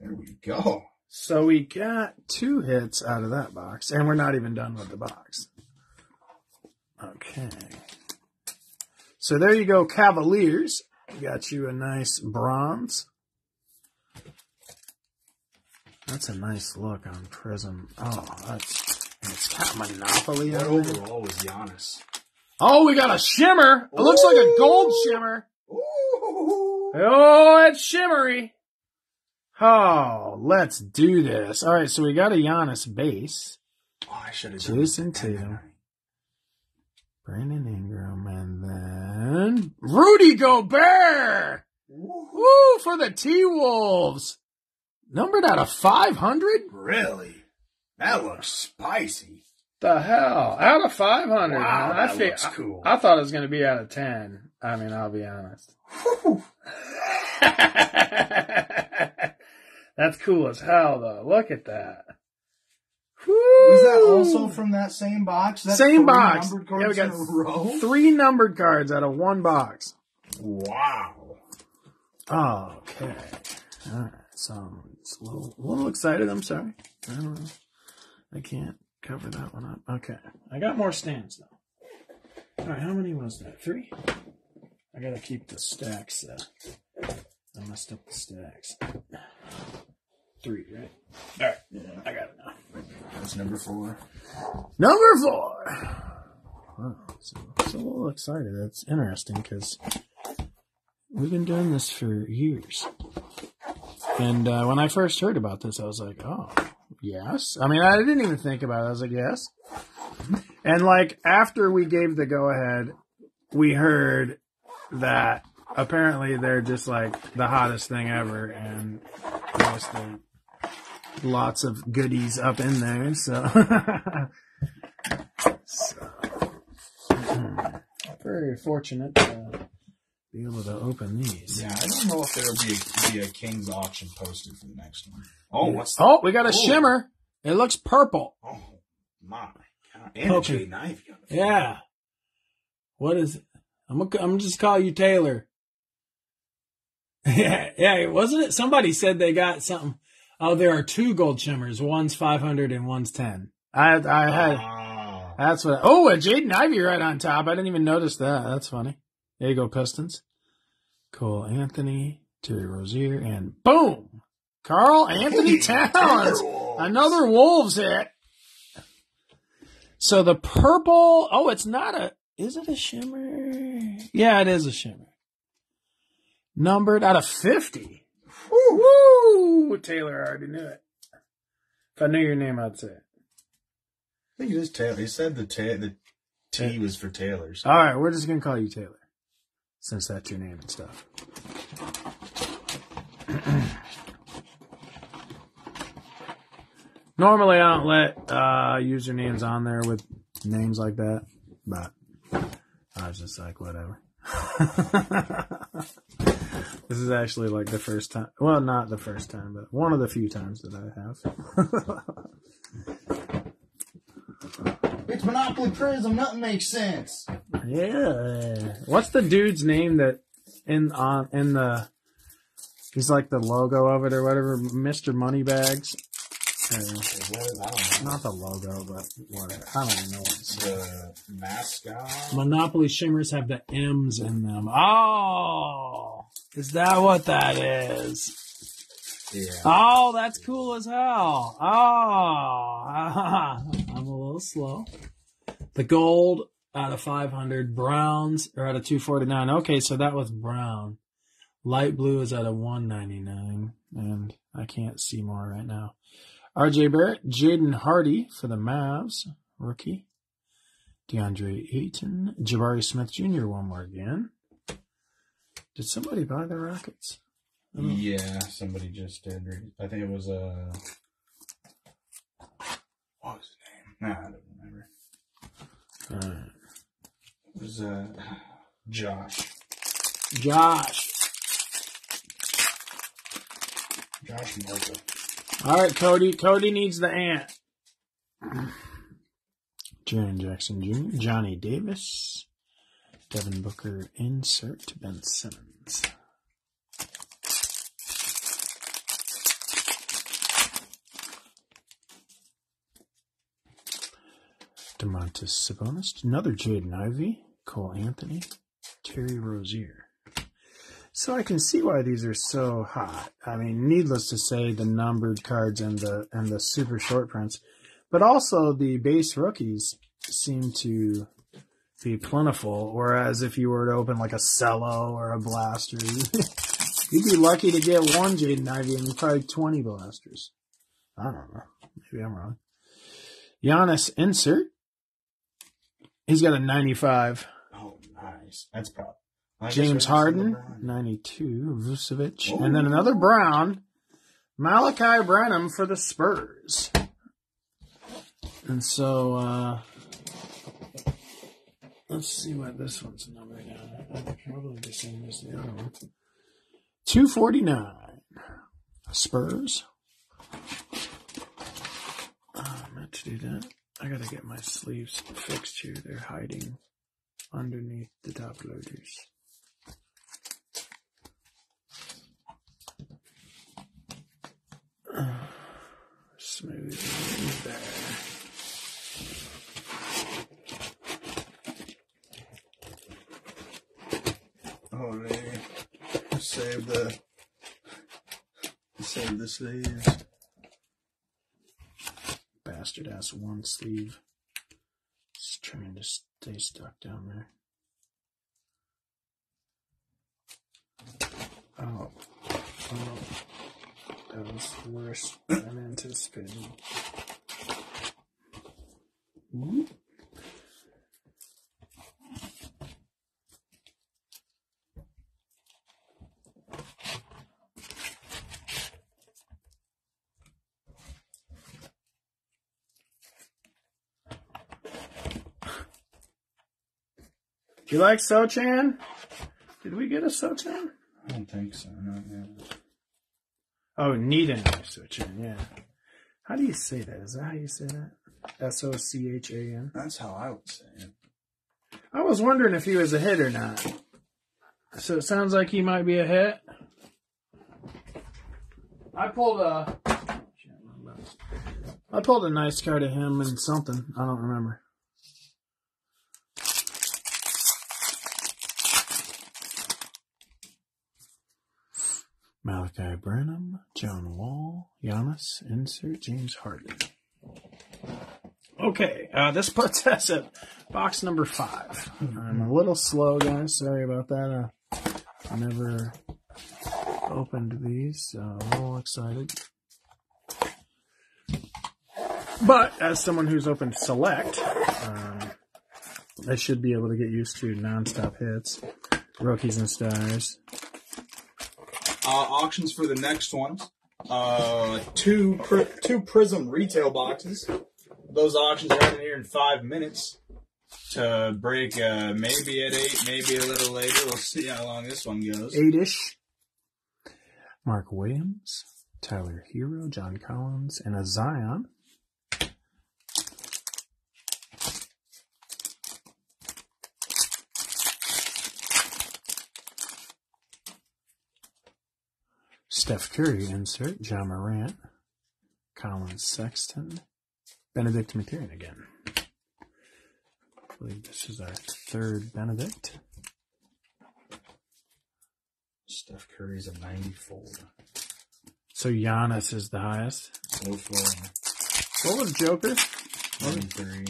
Speaker 2: There we go.
Speaker 1: So we got two hits out of that box, and we're not even done with the box. Okay. So there you go, Cavaliers. Got you a nice bronze. That's a nice look on Prizm. Oh, that's it's got Monopoly
Speaker 2: What
Speaker 1: on it.
Speaker 2: overall was Giannis?
Speaker 1: Oh, we got a shimmer. It looks like a gold shimmer.
Speaker 2: Ooh.
Speaker 1: Oh, it's shimmery. Oh, let's do this. All right, so we got a Giannis base.
Speaker 2: Oh, I should have
Speaker 1: Jayson Tatum. Brandon Ingram, and then Rudy Gobert. Woo for the T Wolves. Numbered out of 500?
Speaker 2: Really? That looks spicy.
Speaker 1: The hell? Out of 500.
Speaker 2: Wow,
Speaker 1: man. I,
Speaker 2: that
Speaker 1: thi-
Speaker 2: looks cool.
Speaker 1: I, I thought it was going to be out of 10. I mean, I'll be honest. That's cool as hell, though. Look at that.
Speaker 2: Is that
Speaker 1: Woo!
Speaker 2: also from that same box? That
Speaker 1: Same box. Yeah, we
Speaker 2: cards in
Speaker 1: got
Speaker 2: a row?
Speaker 1: three numbered cards out of one box?
Speaker 2: Wow.
Speaker 1: Oh, okay. All right. So I'm a little, a little excited. I'm sorry. I don't know. I can't cover that one up. Okay. I got more stands though. All right. How many was that? Three. I gotta keep the stacks. Uh, I messed up the stacks. Three, right? All right. I got it now.
Speaker 2: That's number four.
Speaker 1: Number four. Wow, so, so a little excited. That's interesting because we've been doing this for years. And uh, when I first heard about this, I was like, oh, yes. I mean, I didn't even think about it. I was like, yes. And like after we gave the go ahead, we heard that apparently they're just like the hottest thing ever. And obviously lots of goodies up in there. So, so very fortunate to be able to open these.
Speaker 2: Yeah, I don't know if there'll be a, be a King's auction posted for the next one. Oh, what's that?
Speaker 1: Oh, we got a
Speaker 2: Oh.
Speaker 1: shimmer. It looks purple.
Speaker 2: Oh, my God. And
Speaker 1: Okay.
Speaker 2: a Jaden Ivey on the
Speaker 1: Yeah. What is it? I'm gonna, I'm just call you Taylor. yeah, yeah. Wasn't it? Somebody said they got something. Oh, there are two gold shimmers. One's 500 and one's 10. I, I had.
Speaker 2: Wow.
Speaker 1: That's what. Oh, a Jaden Ivey right on top. I didn't even notice that. That's funny. There you go, Pistons. Cole Anthony, Terry Rozier, and boom, Karl Anthony Towns. Another Wolves hit. So the purple. Oh, it's not a. Is it a shimmer? Yeah, it is a shimmer. Numbered out of fifty. Woo! Woo! Taylor I already knew it. If I knew your name, I'd say it.
Speaker 2: I think it is Taylor. He said the, ta- the T was for Taylor's.
Speaker 1: All right, we're just gonna call you Taylor, since that's your name and stuff. Normally, I don't let uh, usernames on there with names like that, but I was just like, whatever. this is actually like the first time. Well, not the first time, but one of the few times that I have.
Speaker 2: It's Monopoly Prizm. Nothing makes sense.
Speaker 1: Yeah. What's the dude's name that in on in the he's like the logo of it or whatever, Mr. Moneybags? Uh,
Speaker 2: Is that, I don't
Speaker 1: not the logo, but whatever. I don't even know what it's
Speaker 2: The mascot.
Speaker 1: Monopoly shimmers have the M's in them. Oh, is that what that is?
Speaker 2: Yeah.
Speaker 1: Oh, that's cool as hell. Oh, I'm a little slow. The gold out of 500, browns are out of 249. Okay, so that was brown. Light blue is out of 199, and I can't see more right now. RJ Barrett, Jaden Hardy for the Mavs, rookie. DeAndre Ayton. Jabari Smith Jr. one more again. Did somebody buy the Rockets?
Speaker 3: Yeah, somebody just did. I think it was uh what was his name? Nah, I don't remember.
Speaker 1: Alright.
Speaker 3: It was uh Josh.
Speaker 1: Josh.
Speaker 3: Josh Marco.
Speaker 1: All right, Cody. Cody needs the ant. Jaren Jackson Jr., Johnny Davis, Devin Booker, insert Ben Simmons. Domantas Sabonis, another Jaden Ivey, Cole Anthony, Terry Rozier. So I can see why these are so hot. I mean, needless to say, the numbered cards and the and the super short prints, but also the base rookies seem to be plentiful. Whereas if you were to open like a cello or a blaster, you'd be lucky to get one Jaden Ivey and probably twenty blasters. I don't know. Maybe I'm wrong. Giannis insert. He's got a 95.
Speaker 3: Oh, nice. That's probably
Speaker 1: James Harden, 92. Vucevic. And then another Brown. Malaki Branham for the Spurs. And so, uh, let's see what this one's numbered at. Probably the same as the other one. 249. Spurs. Oh, I meant to do that. I gotta get my sleeves fixed here. They're hiding underneath the top loaders. Smooth there.
Speaker 3: Man. Save the save the sleeves.
Speaker 1: Bastard ass one sleeve. Just trying to stay stuck down there. Oh. Oh. That was worse than anticipated. Whoop. Do you like Sochan? Did we get a Sochan?
Speaker 3: I don't think so. Not yet.
Speaker 1: Oh, Needham Sochan, yeah. How do you say that? Is that how you say that? S O C H A N?
Speaker 3: That's how I would say it.
Speaker 1: I was wondering if he was a hit or not. So it sounds like he might be a hit. I pulled a. I pulled a nice card of him and something. I don't remember. Malaki Branham, John Wall, Giannis, insert James Harden. Okay, uh, this puts us at box number five. I'm a little slow, guys. Sorry about that. Uh, I never opened these, so I'm a little excited. But as someone who's opened select, um, I should be able to get used to nonstop hits, rookies and stars.
Speaker 3: Uh, auctions for the next ones. Uh, two pri- two Prizm retail boxes. Those auctions are happening here in five minutes. To break, uh, maybe at eight, maybe a little later. We'll see how long this one goes.
Speaker 1: eight-ish. Mark Williams, Tyler Herro, John Collins, and a Zion. Steph Curry insert, John Morant, Collin Sexton, Bennedict Mathurin again. I believe this is our third Bennedict.
Speaker 3: Steph Curry's a 94.
Speaker 1: So Giannis is the highest.
Speaker 3: So far,
Speaker 1: What was Joker?
Speaker 3: 93.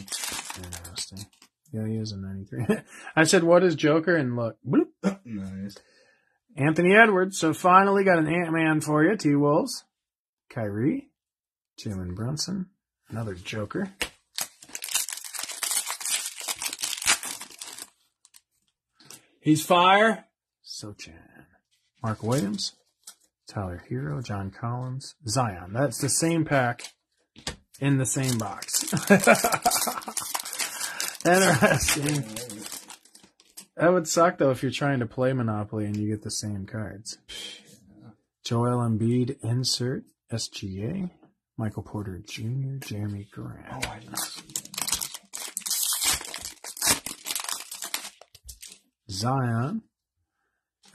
Speaker 1: Interesting. Yeah, he is a 93. I said, what is Joker? And look, bloop,
Speaker 3: Nice.
Speaker 1: Anthony Edwards. So finally got an Ant-Man for you, T-Wolves. Kyrie, Jalen Brunson, another Joker. He's fire. Sochan. Mark Williams, Tyler Herro, John Collins, Zion. That's the same pack in the same box. Interesting. That would suck though if you're trying to play Monopoly and you get the same cards. Joel Embiid insert SGA. Michael Porter Jr. Jerami Grant.
Speaker 2: Oh, I didn't see
Speaker 1: Zion.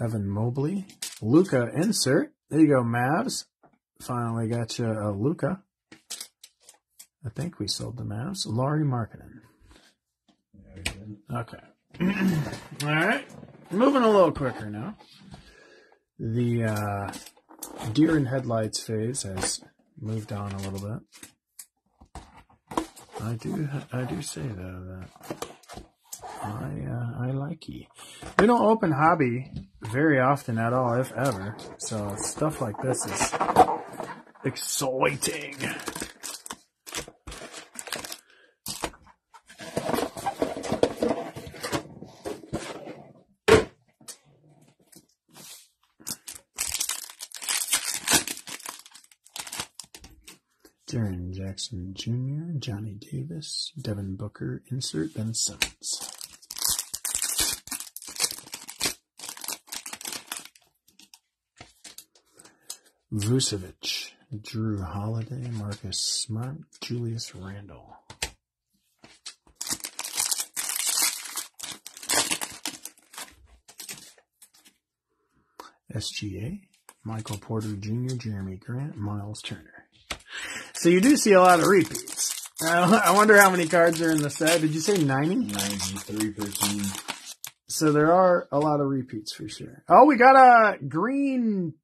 Speaker 1: Evan Mobley. Luka insert. There you go, Mavs. Finally got you a Luka. I think we sold the Mavs. Lauri Markkanen. Okay. All right. Moving a little quicker now. The uh, deer in headlights phase has moved on a little bit. I do, I do say though that I, uh, I like ye. We don't open hobby very often at all, if ever. So stuff like this is exciting. Jr., Johnny Davis, Devin Booker, insert Ben Simmons. Vucevic, Jrue Holiday, Marcus Smart, Julius Randle. SGA, Michael Porter Jr., Jerami Grant, Miles Turner. So you do see a lot of repeats. I wonder how many cards are in the set. Did you say 90?
Speaker 2: 93 per team.
Speaker 1: So there are a lot of repeats for sure. Oh, we got a green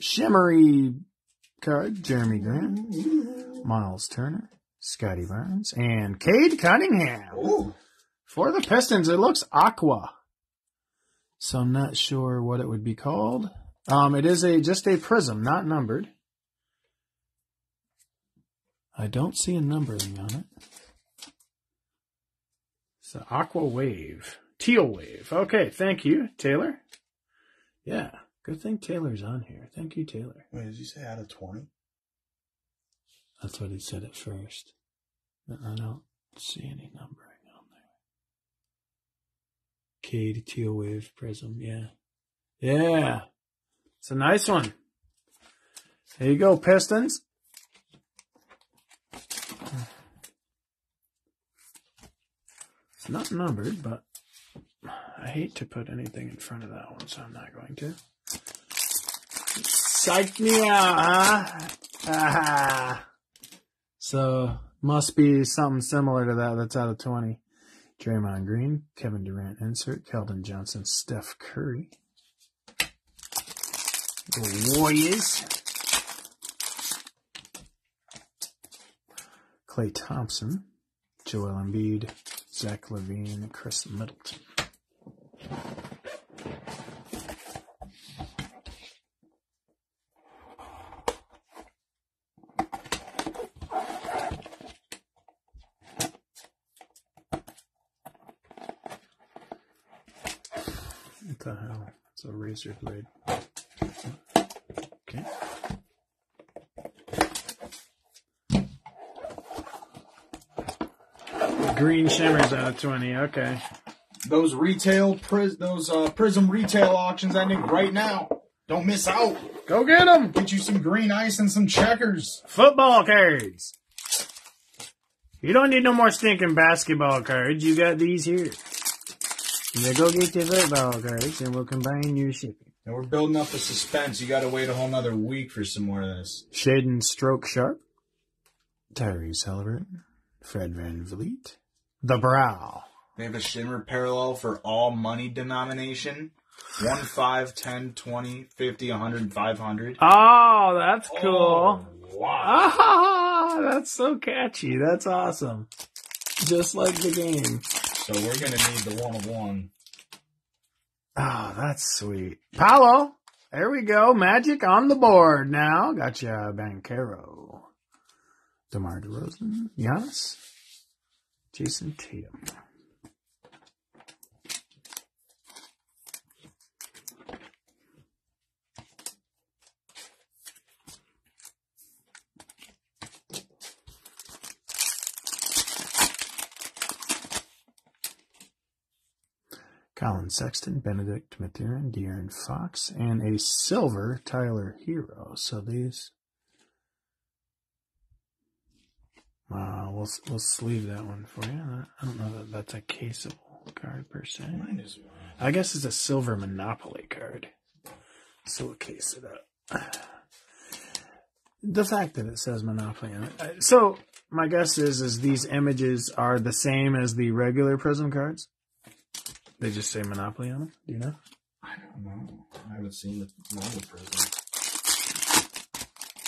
Speaker 1: shimmery card. Jerami Grant, Miles Turner, Scottie Barnes, and Cade Cunningham.
Speaker 2: Ooh.
Speaker 1: For the Pistons, it looks aqua. So I'm not sure what it would be called. Um, it is a just a prism, not numbered. I don't see a numbering on it. It's an aqua wave, teal wave. Okay, thank you, Taylor. Yeah, good thing Taylor's on here. Thank you, Taylor.
Speaker 2: Wait, did you say out of 20?
Speaker 1: That's what he said at first. I don't see any numbering on there. Cade Teal Wave Prizm, yeah. Yeah. It's a nice one. There you go, Pistons. Not numbered, but I hate to put anything in front of that one, so I'm not going to. Psych me out, huh? Ah. So must be something similar to that that's out of 20. Draymond Green, Kevin Durant insert, Keldon Johnson, Steph Curry. The Warriors. Klay Thompson, Joel Embiid, Zach LaVine, Khris Middleton. What the hell? It's a razor blade. Okay. Green shimmers out of 20. Okay.
Speaker 2: Those retail, pris- those uh, Prizm retail auctions ending right now. Don't miss out.
Speaker 1: Go get them!
Speaker 2: Get you some green ice and some checkers.
Speaker 1: Football cards. You don't need no more stinking basketball cards. You got these here. Yeah, go get your football cards and we'll combine your shipping.
Speaker 2: And we're building up the suspense. You got to wait a whole nother week for some more of this.
Speaker 1: Shaedon Stroke Sharpe. Tyrese Halliburton. Fred VanVleet. The Brow.
Speaker 2: They have a shimmer parallel for all money denomination. 1, 5, 10, 20, 50, 100, 500.
Speaker 1: Oh, that's cool.
Speaker 2: Oh, wow.
Speaker 1: Ah, that's so catchy. That's awesome. Just like the game.
Speaker 2: So we're going to need the one of one.
Speaker 1: Oh, that's sweet. Paolo. There we go. Magic on the board now. Gotcha, Banchero. DeMar DeRozan. Giannis. Jayson Tatum. Collin Sexton, Bennedict Mathurin, De'Aaron Fox, and a silver Tyler Herro. So these Uh, we'll we'll sleeve that one for you. I don't know that that's a caseable card per se.
Speaker 2: Mine is well.
Speaker 1: I guess it's a silver Monopoly card. So we'll case it up. The fact that it says Monopoly on it. uh, So my guess is is these images are the same as the regular Prizm cards. They just say Monopoly on them. Do you know?
Speaker 2: I don't know. I haven't seen the normal prism.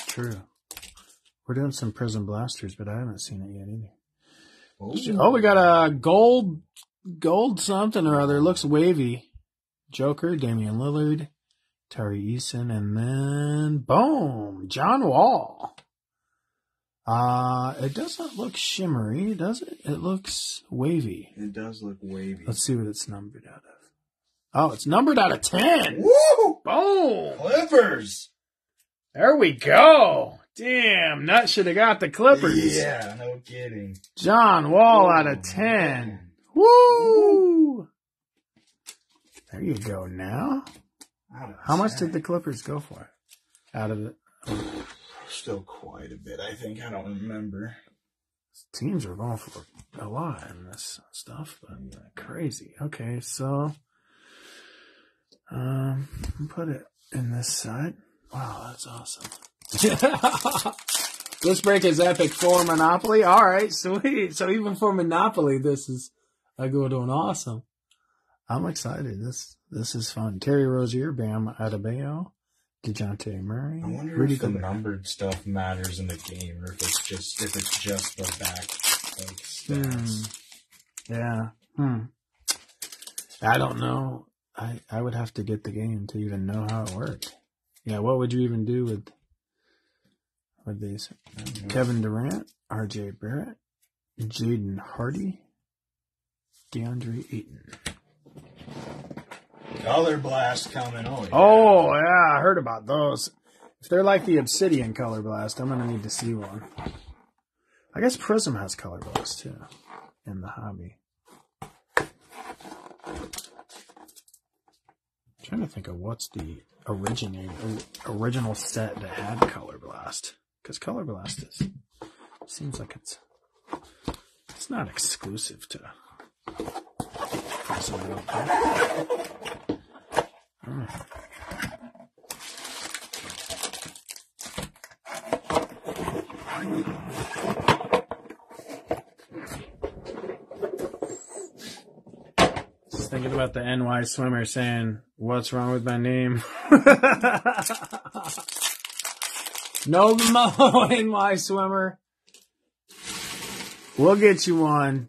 Speaker 1: True. We're doing some Prizm Blasters, but I haven't seen it yet either.
Speaker 2: Oh,
Speaker 1: Oh, we got a gold, gold something or other. Looks wavy. Joker, Damian Lillard, Tari Eason, and then boom, John Wall. Uh, it doesn't look shimmery, does it? It looks wavy.
Speaker 2: It does look wavy.
Speaker 1: Let's see what it's numbered out of. Oh, it's numbered out of 10.
Speaker 2: Woo!
Speaker 1: Boom.
Speaker 2: Clippers!
Speaker 1: There we go. Damn, Nut should have got the Clippers.
Speaker 2: Yeah, no kidding.
Speaker 1: John Wall out of
Speaker 2: Oh,
Speaker 1: 10.
Speaker 2: man.
Speaker 1: Woo! There you go now. How much did the Clippers go for? Out of the
Speaker 2: Still quite a bit, I think. I don't remember.
Speaker 1: teams are going for a lot in this stuff, but crazy. Okay, so um put it in this side. Wow, that's awesome. this break is epic for Monopoly. All right, sweet. So even for Monopoly, this is a good one. Awesome. I'm excited. This this is fun. Terry Rozier, Bam Adebayo, Dejounte Murray,
Speaker 2: I wonder
Speaker 1: Rudy
Speaker 2: if the
Speaker 1: Gobert.
Speaker 2: numbered stuff matters in the game, or if it's just if it's just the back like stats.
Speaker 1: Yeah. Hmm. I don't know. I I would have to get the game to even know how it worked. Yeah. What would you even do with with these? Mm-hmm. Kevin Durant, R.J. Barrett, Jaden Hardy, DeAndre Ayton.
Speaker 2: Color blast coming. Oh, yeah.
Speaker 1: Oh yeah, I heard about those. If they're like the Obsidian Color Blast, I'm gonna need to see one. I guess Prizm has Color Blast too, in the hobby. trying to think of what's the originating original set that had Color Blast, because Color Blast is seems like it's it's not exclusive to. I don't think. Just thinking about the NY swimmer saying, "What's wrong with my name?" no mo NY swimmer. We'll get you one.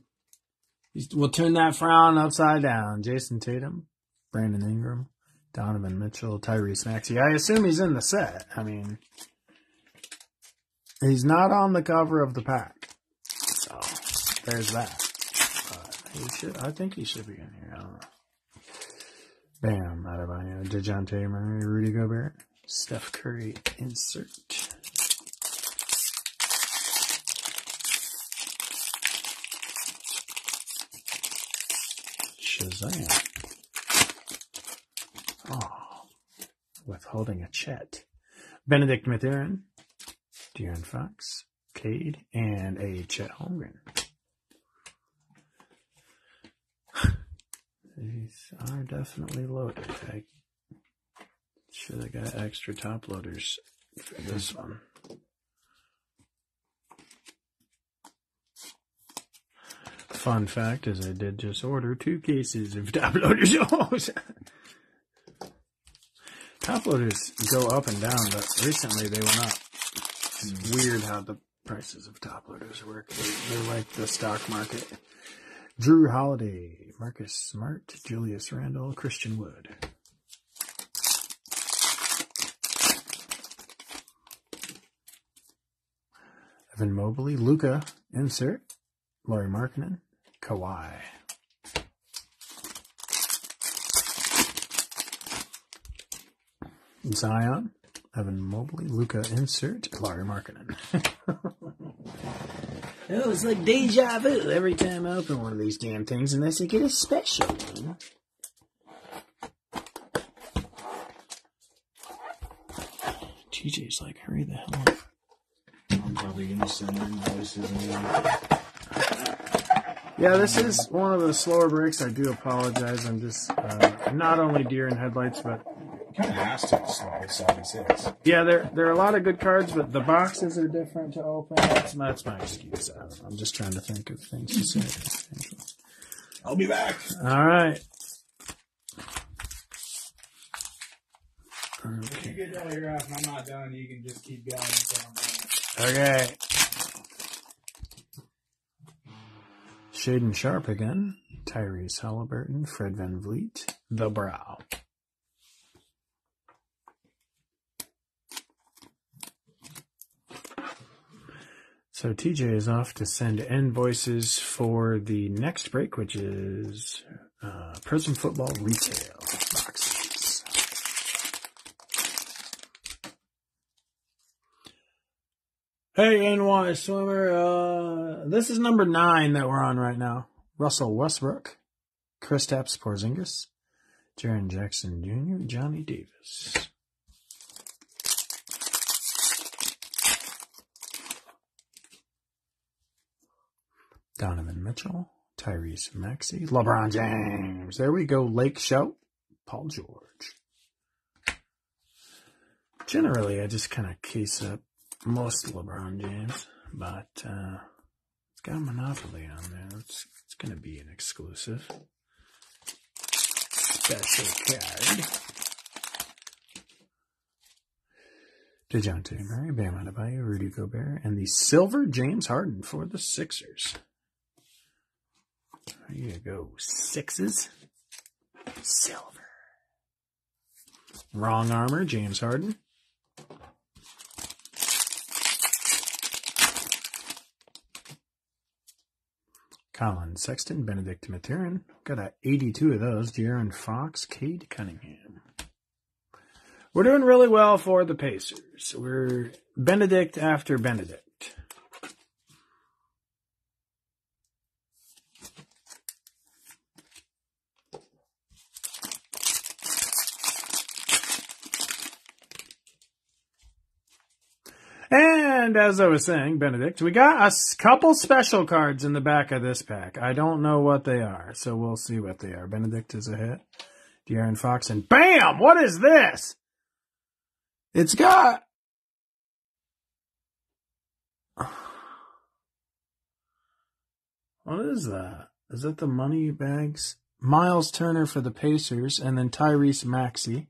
Speaker 1: We'll turn that frown upside down. Jayson Tatum, Brandon Ingram, Donovan Mitchell, Tyrese Maxey. I assume he's in the set. I mean, he's not on the cover of the pack. So there's that. But he should. I think he should be in here. I don't know. Bam, Adebayo, uh, Dejounte Murray, Rudy Gobert, Steph Curry, insert. Shazam. Oh, withholding a chet. Bennedict Mathurin, De'Aaron Fox, Cade, and a Chet Holmgren. These are definitely loaded. I should have got extra top loaders for this one. Fun fact is I did just order two cases of top loaders. Oh, top loaders go up and down, but recently they went up. It's weird how the prices of top loaders work. They're, they're like the stock market. Jrue Holiday, Marcus Smart, Julius Randle, Christian Wood. Evan Mobley, Luka, insert, Lauri Markkanen, Kawhi. Zion, Evan Mobley, Luka insert, Larry Markkanen. Oh, it's like deja vu every time I open one of these damn things, unless I get a special one. TJ's like, hurry the hell up.
Speaker 2: I'm probably gonna send invoices and
Speaker 1: Yeah, this is one of the slower breaks. I do apologize. I'm just uh, not only deer and headlights, but
Speaker 2: kind of has to slow at 76.
Speaker 1: yeah, there there are a lot of good cards, but the boxes are different to open. That's, that's my excuse. I don't know. I'm just trying to think of things to say.
Speaker 2: I'll be back.
Speaker 1: All right.
Speaker 4: If
Speaker 1: You
Speaker 4: get all your ass and I'm not done, you can just keep going until I'm done.
Speaker 1: Okay. Shaedon Sharpe again. Tyrese Halliburton. Fred VanVleet. The Brow. So TJ is off to send invoices for the next break, which is uh, Football Retail boxes. Hey, NY swimmer. Uh, this is number nine that we're on right now. Russell Westbrook, Chris Kristaps Porzingis, Jaren Jackson Jr., Johnny Davis. Donovan Mitchell, Tyrese Maxey, LeBron James. There we go. Lake Show, Paul George. Generally, I just kind of case up most LeBron James, but uh, it's got Monopoly on there. It's, it's going to be an exclusive. Special card. DeJounte Murray, Bam Adebayo, Rudy Gobert, and the silver James Harden for the Sixers. There you go. Sixes. Silver. Wrong armor, James Harden. Collin Sexton, Bennedict Mathurin. Got a 82 of those. De'Aaron Fox, Cade Cunningham. We're doing really well for the Pacers. We're Bennedict after Bennedict. And as I was saying, Bennedict, we got a couple special cards in the back of this pack. I don't know what they are, so we'll see what they are. Bennedict is a hit. De'Aaron Fox and BAM! What is this? It's got. What is that? Is that the money bags? Miles Turner for the Pacers and then Tyrese Maxey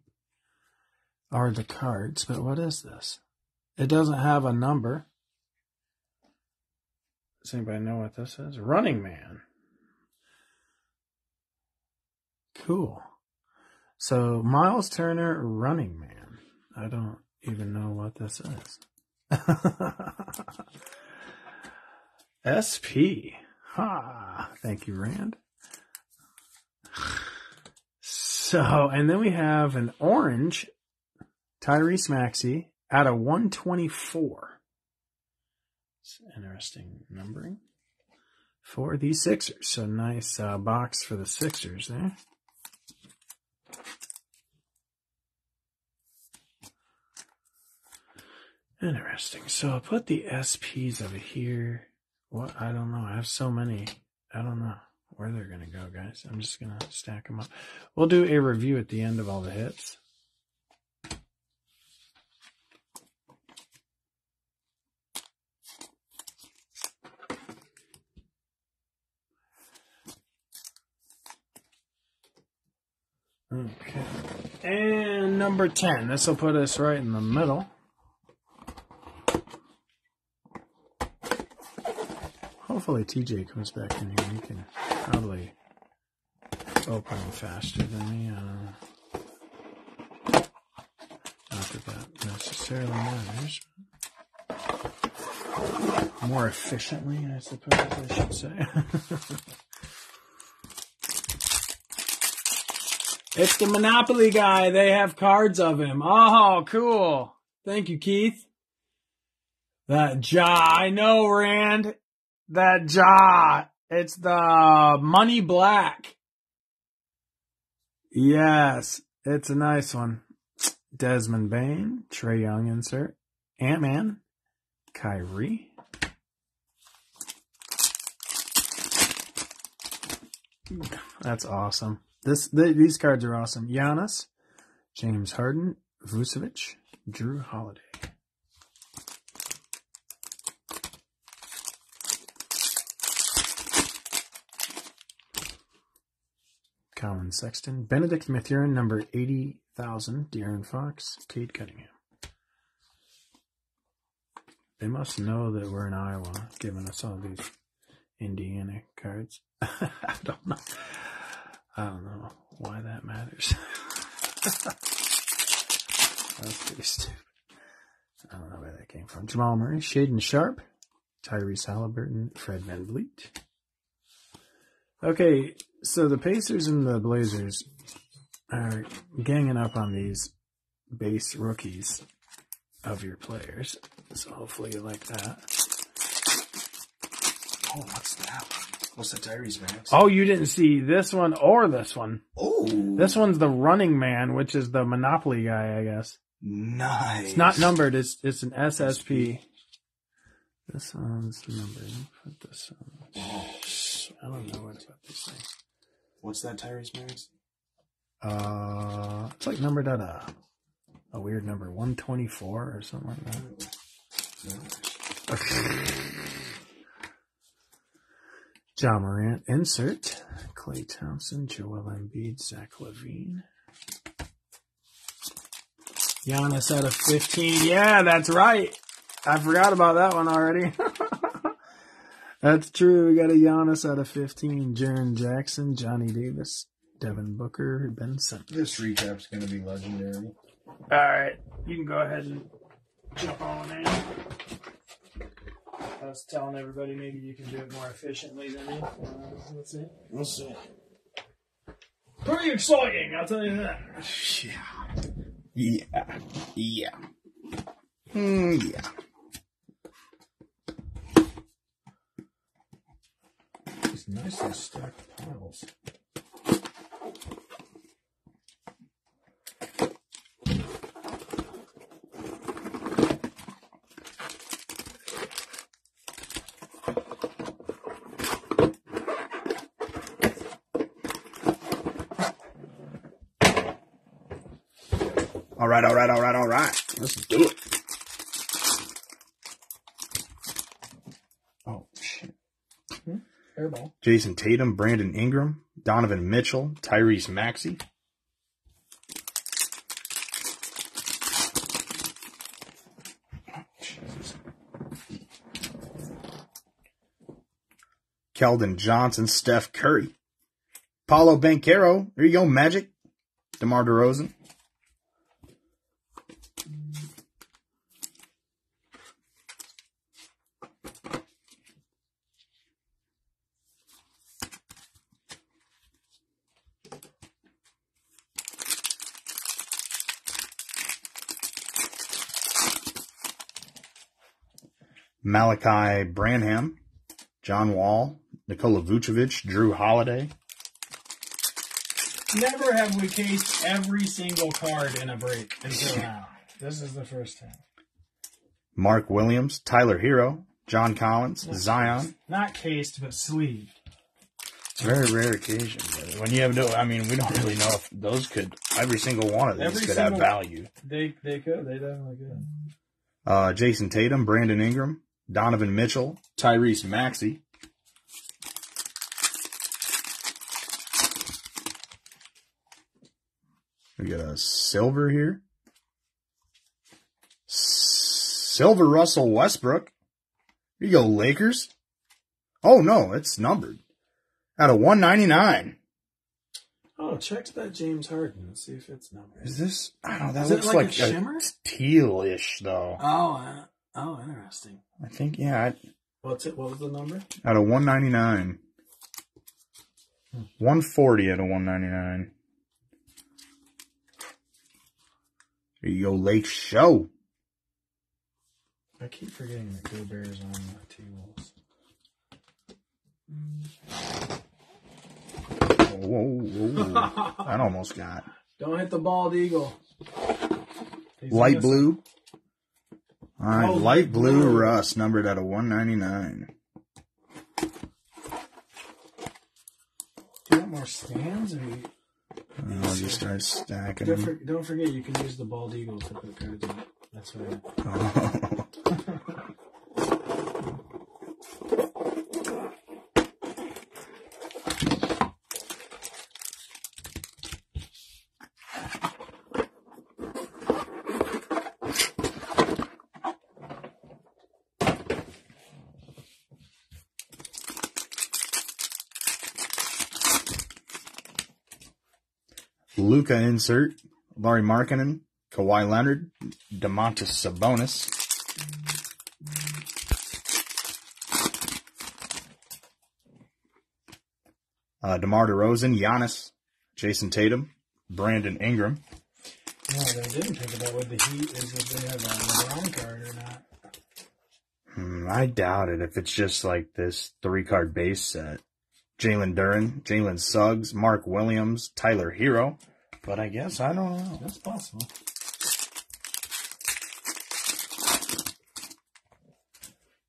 Speaker 1: are the cards, but what is this? It doesn't have a number. Does anybody know what this is? Running Man. Cool. So Miles Turner, Running Man. I don't even know what this is. SP. Ha. Thank you, Rand. So, and then we have an orange Tyrese Maxey at of 124. It's interesting numbering for the Sixers. So nice uh, box for the Sixers there. Interesting. So I'll put the SPs over here. What? I don't know. I have so many. I don't know where they're going to go, guys. I'm just going to stack them up. We'll do a review at the end of all the hits. Okay. And number 10. This will put us right in the middle. Hopefully TJ comes back in here. He can probably open faster than me. Don't. Not that that necessarily matters. More efficiently, I suppose I should say. It's the Monopoly guy. They have cards of him. Oh, cool. Thank you, Keith. That jaw. I know, Rand. That jaw. It's the Money Black. Yes, it's a nice one. Desmond Bane, Trae Young insert, Ant Man, Kyrie. That's awesome. This th- these cards are awesome. Giannis, James Harden, Vucevic, Jrue Holiday. Collin Sexton, Bennedict Mathurin, number 80,000, De'Aaron Fox, Cade Cunningham. They must know that we're in Iowa, giving us all these Indiana cards. I don't know. I don't know why that matters. That's pretty stupid. I don't know where that came from. Jamal Murray, Shaedon Sharpe, Tyrese Halliburton, Fred VanVleet. Okay, so the Pacers and the Blazers are ganging up on these base rookies of your players. So hopefully you like that.
Speaker 3: Oh, what's that? What's the Tyrese Max?
Speaker 1: Oh, you didn't see this one or this one.
Speaker 3: Oh,
Speaker 1: This one's the running man, which is the Monopoly guy, I guess.
Speaker 3: nice.
Speaker 1: It's not numbered, it's it's an SSP. This one's numbered. Put this on. I don't know what about this thing.
Speaker 3: What's that Tyrese Max?
Speaker 1: Uh, it's like numbered at a, a weird number, 124 or something like that. Ja Morant, insert. Klay Thompson, Joel Embiid, Zach LaVine. Giannis out of 15. Yeah, that's right. I forgot about that one already. that's true. We got a Giannis out of 15. Jaren Jackson, Johnny Davis, Devin Booker, Ben Simmons.
Speaker 3: This recap's gonna be legendary.
Speaker 1: All right, you can go ahead and jump on in. I was telling everybody maybe you can do it more efficiently than me. Uh, let's see.
Speaker 3: We'll see.
Speaker 1: Pretty exciting, I'll tell you that.
Speaker 3: Yeah. Yeah. Yeah. Mm, yeah.
Speaker 1: It's nicely stacked piles.
Speaker 3: All right, all right, all right, all right. Let's do it. Oh shit. Hmm?
Speaker 1: Airball.
Speaker 3: Jayson Tatum, Brandon Ingram, Donovan Mitchell, Tyrese Maxey. Keldon Johnson, Steph Curry, Paolo Banchero. There you go, Magic. DeMar DeRozan. Malaki Branham, John Wall, Nikola Vucevic, Jrue Holiday.
Speaker 1: Never have we cased every single card in a break until now. This is the first time.
Speaker 3: Mark Williams, Tyler Herro, John Collins, Zion.
Speaker 1: Not cased, but sleeved.
Speaker 3: It's a very rare occasion. But when you have no, I mean, we don't really know if those could, every single one of these
Speaker 1: Every
Speaker 3: could have value.
Speaker 1: They they could. They definitely could.
Speaker 3: Uh, Jayson Tatum, Brandon Ingram, Donovan Mitchell, Tyrese Maxey. We got a silver here. Silver Russell Westbrook. Here you go, Lakers. Oh no, it's numbered. Out of 199.
Speaker 1: Oh, check that James Harden. Let's see if it's numbered.
Speaker 3: Is this? I don't know. That
Speaker 1: Is
Speaker 3: looks
Speaker 1: like
Speaker 3: like,
Speaker 1: a
Speaker 3: a
Speaker 1: shimmer?
Speaker 3: tealish though.
Speaker 1: Oh, uh, oh, interesting.
Speaker 3: I think yeah. I,
Speaker 1: What's it? What was the number?
Speaker 3: out of 199. 140 out of 199. There you go, Lake Show.
Speaker 1: I keep forgetting that Gobert's on the T Wolves.
Speaker 3: Whoa, whoa, whoa. that almost got.
Speaker 1: Don't hit the bald eagle. These
Speaker 3: Light blue. All right,
Speaker 1: Oh,
Speaker 3: light blue
Speaker 1: blue.
Speaker 3: rust, numbered out of 199.
Speaker 1: Do you want more stands? Or you,
Speaker 3: I'll just start stacking
Speaker 1: don't,
Speaker 3: them.
Speaker 1: for, don't forget, you can use the bald eagle to put cards in. That's right.
Speaker 3: Luka insert, Lauri Markkanen, Kawhi Leonard, Domantas Sabonis. Uh, DeMar DeRozan, Giannis, Jayson Tatum, Brandon Ingram.
Speaker 1: No, they didn't think about what the Heat is if they have a LeBron card or not.
Speaker 3: Hmm, I doubt it if it's just like this three card base set. Jalen Duren, Jalen Suggs, Mark Williams, Tyler Herro. But I guess I don't know.
Speaker 1: That's possible.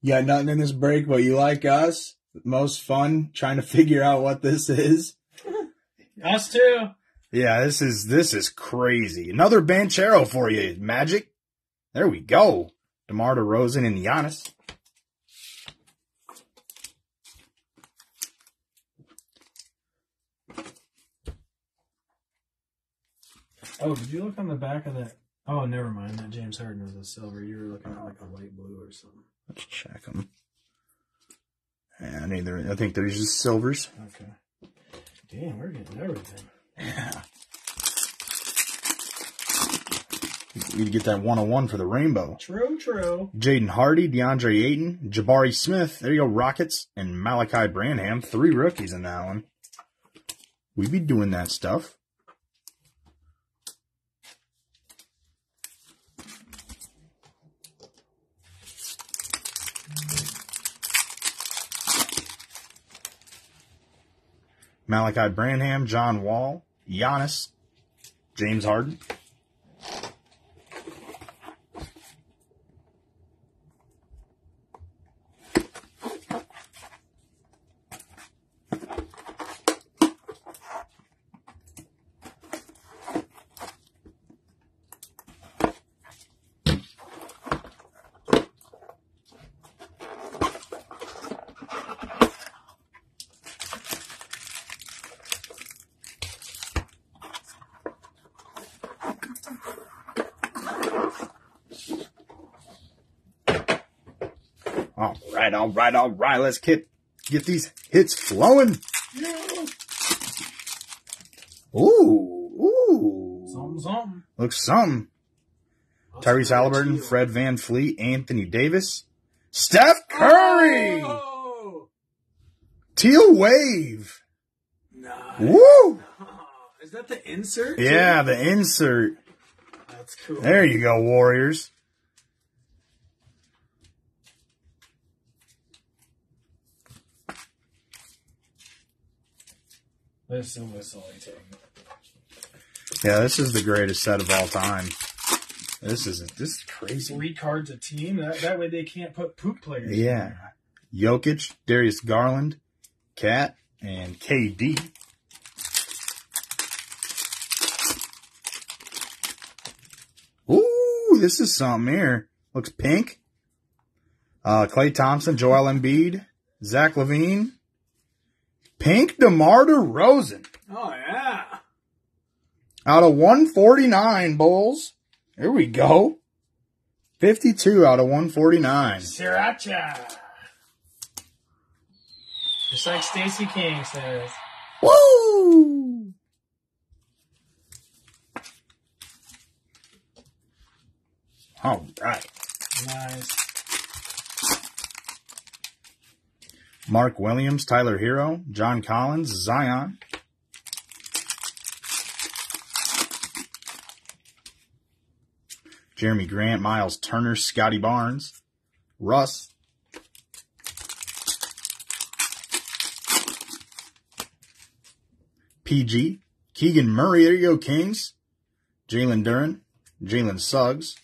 Speaker 3: Yeah, nothing in this break, but you like us? Most fun trying to figure out what this is.
Speaker 1: Us too.
Speaker 3: Yeah, this is this is crazy. Another Banchero for you, Magic. There we go. DeMar DeRozan and Giannis.
Speaker 1: Oh, did you look on the back of that? Oh, never mind. That James Harden was a silver. You were looking at like a light blue or something.
Speaker 3: Let's check them. Yeah, neither. I think there's just silvers.
Speaker 1: Okay. Damn, we're getting everything.
Speaker 3: Yeah. You to get that 101 for the rainbow.
Speaker 1: True, true.
Speaker 3: Jaden Hardy, DeAndre Ayton, Jabari Smith. There you go, Rockets, and Malaki Branham. Three rookies in that one. We be doing that stuff. Malaki Branham, John Wall, Giannis, James Harden. All right, all right, all right. Let's get get these hits flowing. Ooh, ooh.
Speaker 1: Something, something.
Speaker 3: Looks something.
Speaker 1: That's
Speaker 3: Tyrese Halliburton,
Speaker 1: deal.
Speaker 3: Fred VanVleet, Anthony Davis, Steph Curry,
Speaker 1: Oh!
Speaker 3: Teal Wave.
Speaker 1: Nice.
Speaker 3: Woo!
Speaker 1: Oh, is that the insert? too?
Speaker 3: Yeah, the insert.
Speaker 1: That's cool.
Speaker 3: There you go, Warriors.
Speaker 1: Is whistling.
Speaker 3: Yeah, this is the greatest set of all time. This is this is crazy.
Speaker 1: Three cards a team. That, that way they can't put poop players. in
Speaker 3: Yeah. Jokic, Darius Garland, Cat, and KD. Ooh, this is something here. Looks pink. Uh, Klay Thompson, Joel Embiid, Zach LaVine, pink DeMar DeRozan.
Speaker 1: Oh yeah.
Speaker 3: Out of 149, Bulls. There we go. 52 out of 149.
Speaker 1: Sriracha. Just like Stacy King says.
Speaker 3: Woo! All right.
Speaker 1: Nice.
Speaker 3: Mark Williams, Tyler Herro, John Collins, Zion. Jerami Grant, Miles Turner, Scottie Barnes, Russ. PG, Keegan Murray, there you Kings. Jalen Duren, Jalen Suggs.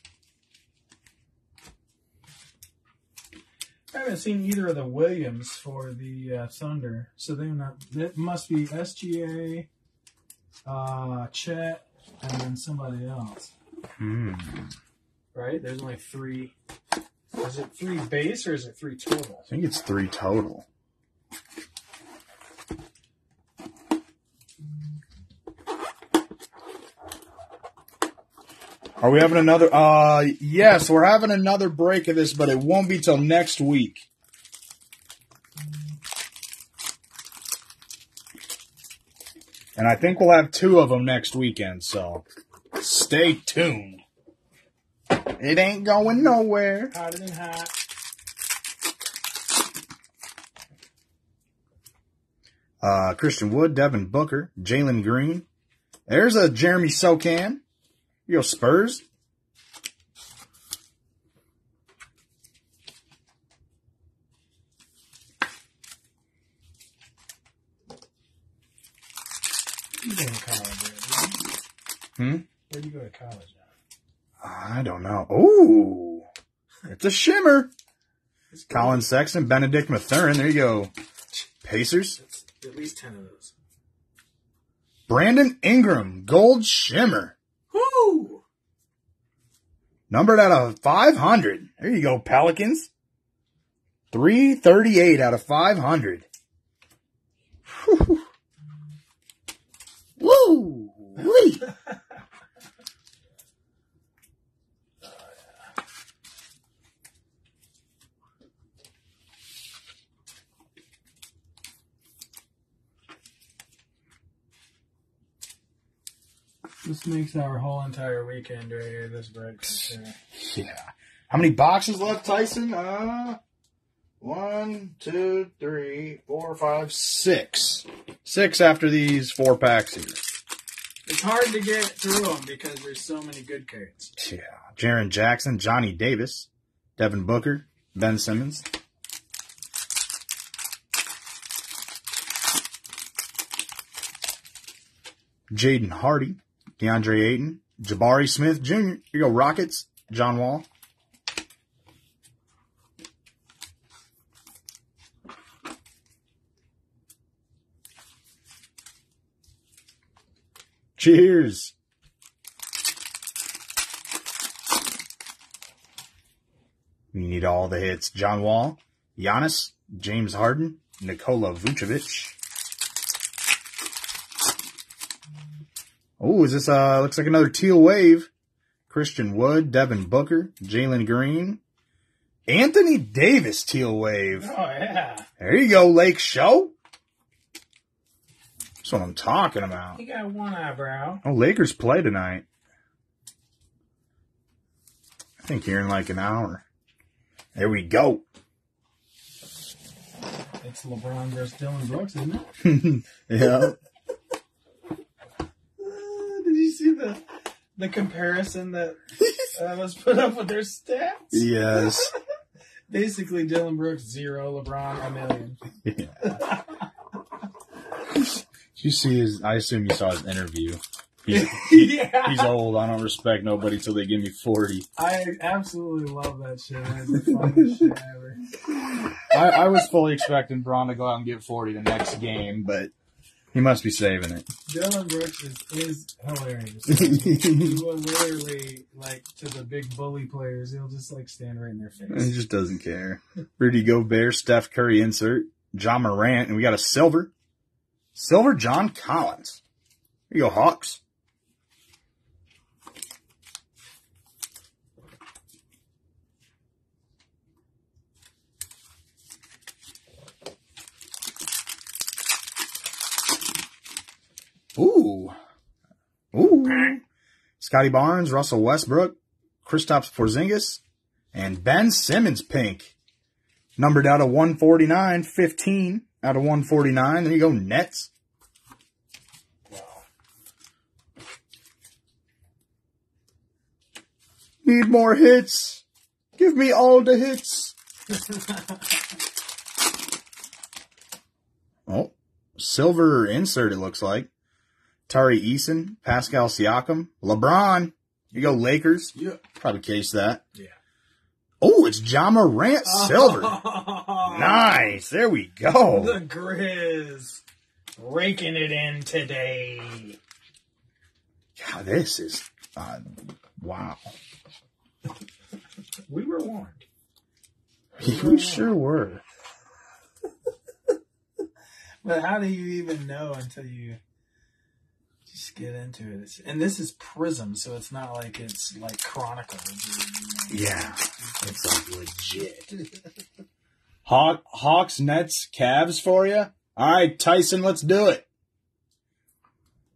Speaker 1: I haven't seen either of the Williams for the uh, Thunder, so they not. It must be SGA, uh, Chet, and then somebody else.
Speaker 3: Hmm.
Speaker 1: Right? There's only three. Is it three base or is it three total?
Speaker 3: I think it's three total. Are we having another? Uh, yes, we're having another break of this, but it won't be till next week. And I think we'll have two of them next weekend, so stay tuned. It ain't going nowhere.
Speaker 1: Hotter than hot.
Speaker 3: Uh, Christian Wood, Devin Booker, Jalen Green. There's a Jeremy Sochan. You go Spurs.
Speaker 1: You go to college?
Speaker 3: Hmm?
Speaker 1: Where'd you go to college at?
Speaker 3: I don't know. Ooh, it's a shimmer. It's Collin Sexton, Bennedict Mathurin. There you go. Pacers.
Speaker 1: That's at least ten of those.
Speaker 3: Brandon Ingram, gold shimmer.
Speaker 1: Woo!
Speaker 3: Numbered out of 500. There you go, Pelicans. 338 out of 500. Whew. Woo!
Speaker 1: This makes our whole entire weekend right here. This break. right.
Speaker 3: Yeah. How many boxes left, Tyson? Uh, one, two, three, four, five, six. Six after these four packs here.
Speaker 1: It's hard to get through them because there's so many good cards.
Speaker 3: Yeah. Jaren Jackson, Johnny Davis, Devin Booker, Ben Simmons. Jaden Hardy, DeAndre Ayton, Jabari Smith Jr. Here you go, Rockets, John Wall. Cheers. We need all the hits. John Wall, Giannis, James Harden, Nikola Vucevic. Oh, is this uh looks like another teal wave? Christian Wood, Devin Booker, Jalen Green, Anthony Davis teal wave.
Speaker 1: Oh yeah,
Speaker 3: There you go, Lake Show. That's what I'm talking about.
Speaker 1: you got one eyebrow.
Speaker 3: Oh, Lakers play tonight. I think here in like an hour. There we go.
Speaker 1: It's LeBron versus Dillon Brooks, isn't it?
Speaker 3: yeah.
Speaker 1: Uh, did you see the the comparison that uh, was put up with their stats?
Speaker 3: Yes.
Speaker 1: Basically, Dillon Brooks zero, LeBron a million.
Speaker 3: Yeah. You see his? I assume you saw his interview. He's,
Speaker 1: yeah,
Speaker 3: he's old. I don't respect nobody till they give me forty.
Speaker 1: I absolutely love that shit. The shit ever.
Speaker 3: I, I was fully expecting Braun to go out and get forty the next game, but he must be saving it.
Speaker 1: Dillon Brooks is, is hilarious. he will literally like to the big bully players. He'll just like stand right in their face.
Speaker 3: He just doesn't care. Rudy Gobert, Steph Curry insert, Ja Morant, and we got a silver. Silver John Collins. Here you go, Hawks. Ooh. Ooh. Scottie Barnes, Russell Westbrook, Kristaps Porzingis, and Ben Simmons pink. Numbered out of 149, 15 out of 149. There you go, Nets. Need more hits. Give me all the hits. oh, silver insert it looks like. Tari Eason, Pascal Siakam, LeBron. You go Lakers.
Speaker 1: Yeah.
Speaker 3: Probably case that.
Speaker 1: Yeah.
Speaker 3: Oh, it's Ja Morant silver. nice. There we go.
Speaker 1: The Grizz raking it in today.
Speaker 3: God, this is uh, wow.
Speaker 1: We were warned.
Speaker 3: You sure were.
Speaker 1: But how do you even know until you get into it? It's, and this is Prizm, so it's not like it's like Chronicles.
Speaker 3: Yeah, it's like legit. Hawk, Hawks, Nets, Cavs for you. All right, Tyson, let's do it.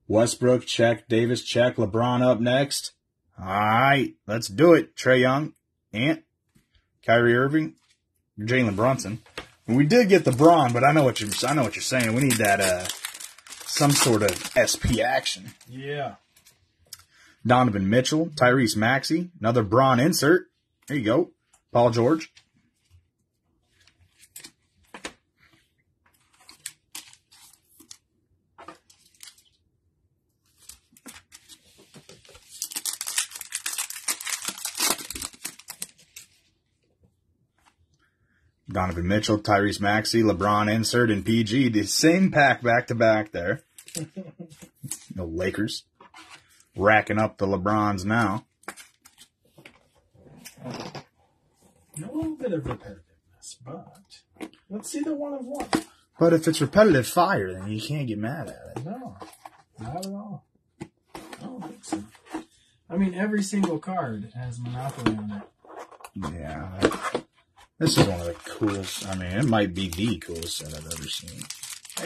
Speaker 3: Westbrook check, Davis check, LeBron up next. All right, let's do it. Trae Young, Ant, Kyrie Irving, Jalen Brunson. We did get the Braun, but I know what you're I know what you're saying. We need that uh some sort of SP action.
Speaker 1: Yeah.
Speaker 3: Donovan Mitchell, Tyrese Maxey, another Braun insert. There you go. Paul George. Donovan Mitchell, Tyrese Maxey, LeBron insert, and PG. The same pack back to back there. The Lakers racking up the LeBrons now.
Speaker 1: A little bit of repetitiveness, but let's see the one of one.
Speaker 3: But if it's repetitive fire, then you can't get mad at it.
Speaker 1: No, not at all. I don't think so. I mean, every single card has Monopoly on it.
Speaker 3: Yeah. This is one of the coolest. I mean, it might be the coolest set I've ever seen.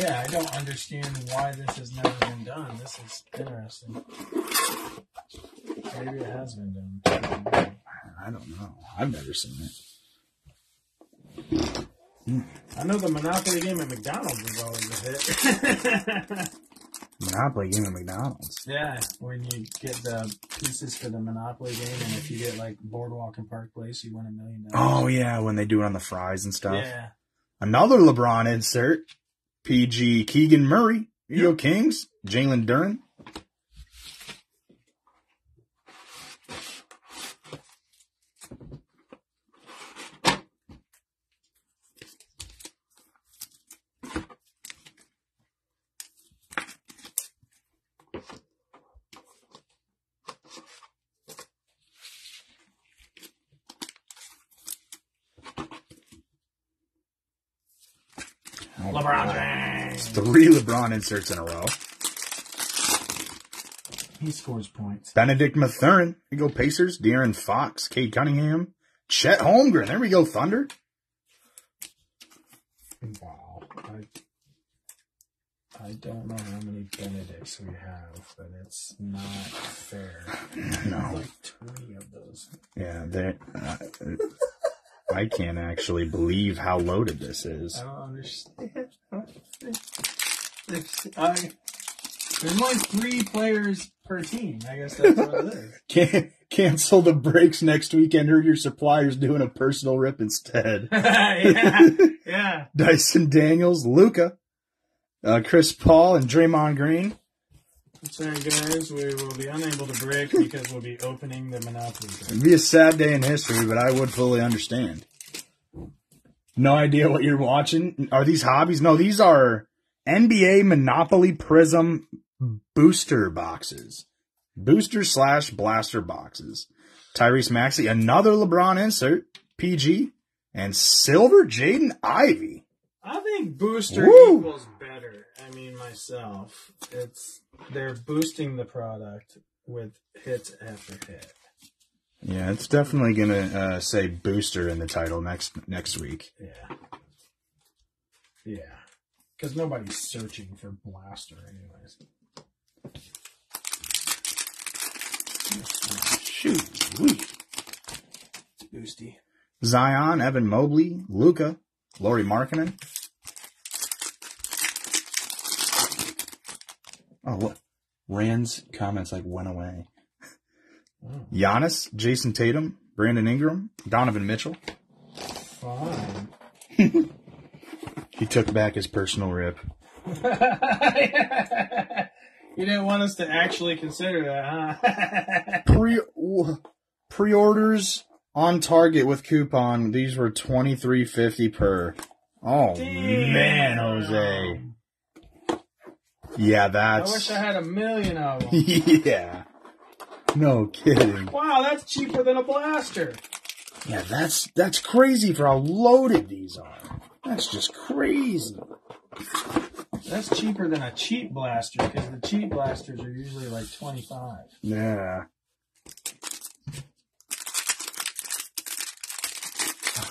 Speaker 1: Yeah, I don't understand why this has never been done. This is interesting. Maybe it has been done.
Speaker 3: I don't know. I've never seen it.
Speaker 1: I know the Monopoly game at McDonald's is always a hit.
Speaker 3: Monopoly game at McDonald's.
Speaker 1: yeah, when you get the pieces for the Monopoly game, and if you get like Boardwalk and Park Place, you win a million dollars.
Speaker 3: Oh yeah, when they do it on the fries and stuff.
Speaker 1: yeah.
Speaker 3: Another LeBron insert. PG Keegan Murray. You go, Kings. Jalen Duran.
Speaker 1: LeBron James.
Speaker 3: Three LeBron inserts in a row.
Speaker 1: He scores points.
Speaker 3: Bennedict Mathurin. You go, Pacers. De'Aaron Fox. Cade Cunningham. Chet Holmgren. There we go, Thunder.
Speaker 1: Wow. I, I don't know how many Bennedicts we have, but it's not fair.
Speaker 3: No.
Speaker 1: Like 20 of those.
Speaker 3: Yeah, they. Uh, I can't actually believe how loaded this is.
Speaker 1: I don't understand. There's, I, there's only three players per team. I guess that's what it is.
Speaker 3: Can cancel the breaks next weekend, or your supplier's doing a personal rip instead.
Speaker 1: yeah, yeah.
Speaker 3: Dyson Daniels, Luka, uh, Chris Paul, and Draymond Green.
Speaker 1: Sorry, guys, we will be unable to break because we'll be opening the Monopoly. card.
Speaker 3: It'd be a sad day in history, but I would fully understand. No idea what you're watching. Are these hobbies? No, these are NBA Monopoly Prizm booster boxes. Booster slash blaster boxes. Tyrese Maxey, another LeBron insert, PG, and silver Jaden Ivey.
Speaker 1: I think booster
Speaker 3: Woo!
Speaker 1: equals better. I mean, myself, it's they're boosting the product with hits after hit.
Speaker 3: Yeah, it's definitely gonna uh, say booster in the title next next week.
Speaker 1: Yeah, yeah, because nobody's searching for blaster, anyways.
Speaker 3: Shoot, we.
Speaker 1: It's boosty.
Speaker 3: Zion, Evan Mobley, Luka, Lauri Markkanen. Oh, what? Rand's comments like went away.
Speaker 1: Oh,
Speaker 3: Giannis, Jayson Tatum, Brandon Ingram, Donovan Mitchell.
Speaker 1: fine.
Speaker 3: He took back his personal rip.
Speaker 1: You didn't want us to actually consider that, huh?
Speaker 3: Pre pre-orders on Target with coupon. These were twenty three fifty per. Oh man, Jose. Yeah, that's.
Speaker 1: I wish I had a million of them.
Speaker 3: yeah. No kidding.
Speaker 1: wow, that's cheaper than a blaster.
Speaker 3: Yeah, that's that's crazy for how loaded these are. That's just crazy.
Speaker 1: That's cheaper than a cheap blaster because the cheap blasters are usually like 25.
Speaker 3: Yeah.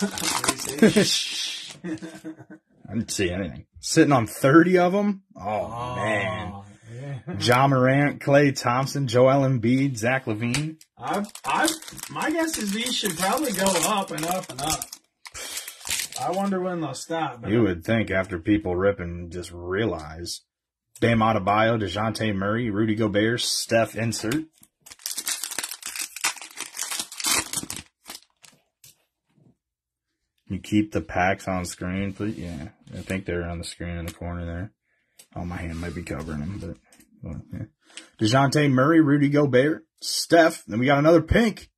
Speaker 3: I didn't see anything. Sitting on 30 of them? Oh, man.
Speaker 1: Yeah.
Speaker 3: Ja Morant, Klay Thompson, Joel Embiid, Zach LaVine.
Speaker 1: I've, I've, my guess is these should probably go up and up and up. I wonder when they'll stop.
Speaker 3: You would think after people rip and just realize. Bam Adebayo, DeJounte Murray, Rudy Gobert, Steph Insert. You keep the packs on screen, please. Yeah, I think they're on the screen in the corner there. Oh, my hand might be covering them, but well, yeah. Dejounte Murray, Rudy Gobert, Steph. Then we got another pink.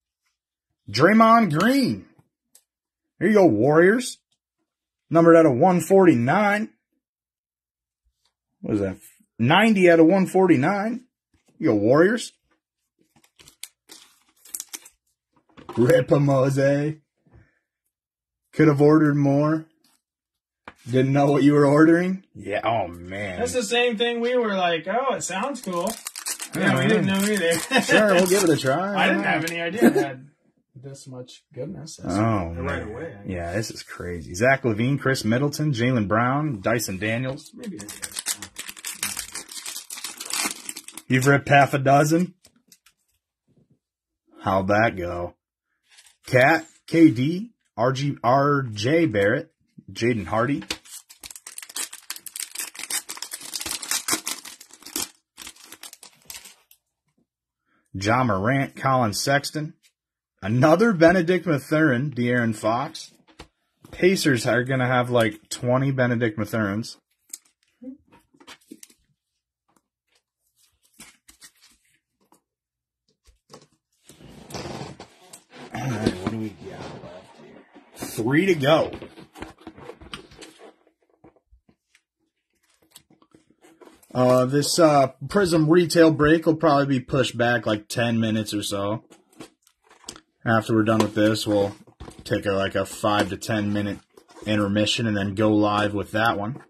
Speaker 3: Draymond Green. Here you go, Warriors. Numbered out of 149. What is that? 90 out of 149. You go, Warriors. Rip a Jose. Could have ordered more. Didn't know what you were ordering. Yeah. Oh man.
Speaker 1: That's the same thing we were like, oh, it sounds cool. Yeah, we didn't know mm. either.
Speaker 3: sure, we'll give it a try.
Speaker 1: I didn't have any idea this much goodness. That's
Speaker 3: Oh
Speaker 1: right
Speaker 3: man.
Speaker 1: away.
Speaker 3: Yeah, this is crazy. Zach LaVine, Khris Middleton, Jaylen Brown, Dyson Daniels.
Speaker 1: Maybe
Speaker 3: You've ripped half a dozen. How'd that go? Cat, KD, RG, RJ Barrett, Jaden Hardy. Ja Morant, Collin Sexton. Another Bennedict Mathurin, De'Aaron Fox. Pacers are going to have like 20 Bennedict Mathurins. Three to go. Uh, this uh, Prizm retail break will probably be pushed back like 10 minutes or so. After we're done with this, we'll take a, like a 5 to 10 minute intermission and then go live with that one.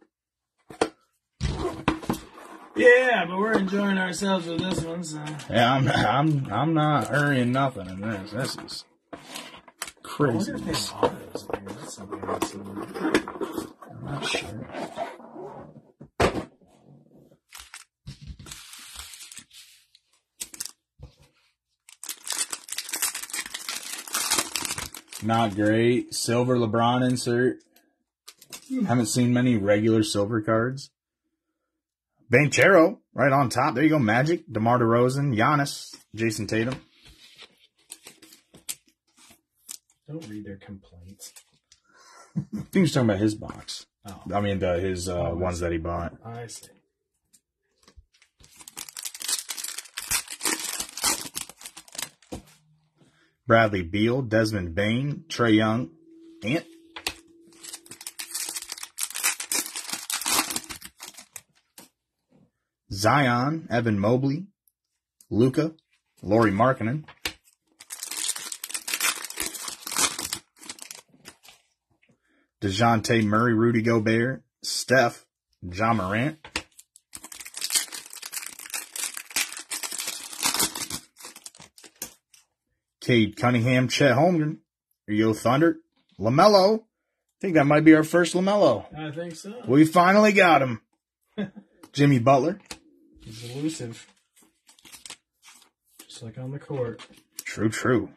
Speaker 1: Yeah, but we're enjoying ourselves with this one, so.
Speaker 3: Yeah, I'm I'm I'm not hurrying nothing in this. This is crazy.
Speaker 1: wonder if they bought those there. That's something else.
Speaker 3: I'm not sure. Not great. Silver LeBron insert. Haven't seen many regular silver cards. Banchero, right on top. There you go. Magic, DeMar DeRozan, Giannis, Jayson Tatum.
Speaker 1: Don't read their complaints.
Speaker 3: I think he's talking about his box.
Speaker 1: Oh,
Speaker 3: I mean, the, his uh,
Speaker 1: Oh,
Speaker 3: ones that he bought.
Speaker 1: I see.
Speaker 3: Bradley Beal, Desmond Bane, Trae Young, Ant. Zion, Evan Mobley, Luka, Lauri Markkanen. DeJounte Murray, Rudy Gobert, Steph, Ja Morant. Cade Cunningham, Chet Holmgren, Rio Thunder, LaMelo. I think that might be our first LaMelo.
Speaker 1: I think so.
Speaker 3: We finally got him. Jimmy Butler.
Speaker 1: He's elusive. Just like on the court.
Speaker 3: True, true.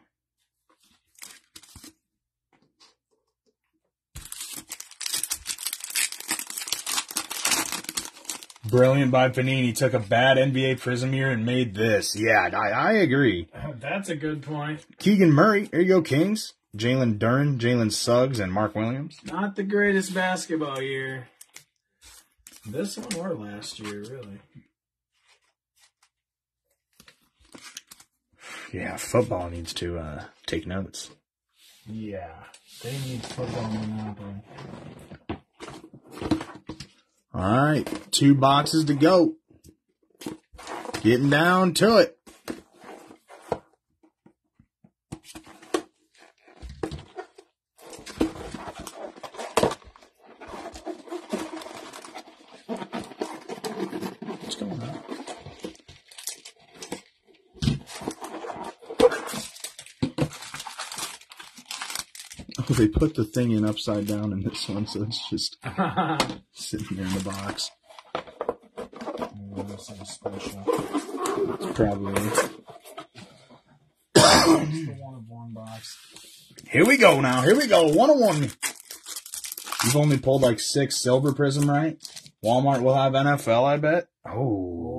Speaker 3: Brilliant by Panini. Took a bad NBA Prizm year and made this. Yeah, I, I agree.
Speaker 1: That's a good point.
Speaker 3: Keegan Murray. Here you go, Kings. Jalen Duren, Jalen Suggs, and Mark Williams.
Speaker 1: Not the greatest basketball year. This one or last year, really.
Speaker 3: Yeah, football needs to uh, take notes.
Speaker 1: Yeah, they need football monopoly.
Speaker 3: All right, two boxes to go. Getting down to it. They put the thing in upside down in this one, so it's just sitting there in the box. It's probably.
Speaker 1: It's the one of one box.
Speaker 3: Here we go now. Here we go. One on one. You've only pulled like six silver prism, right? Walmart will have NFL, I bet. Oh.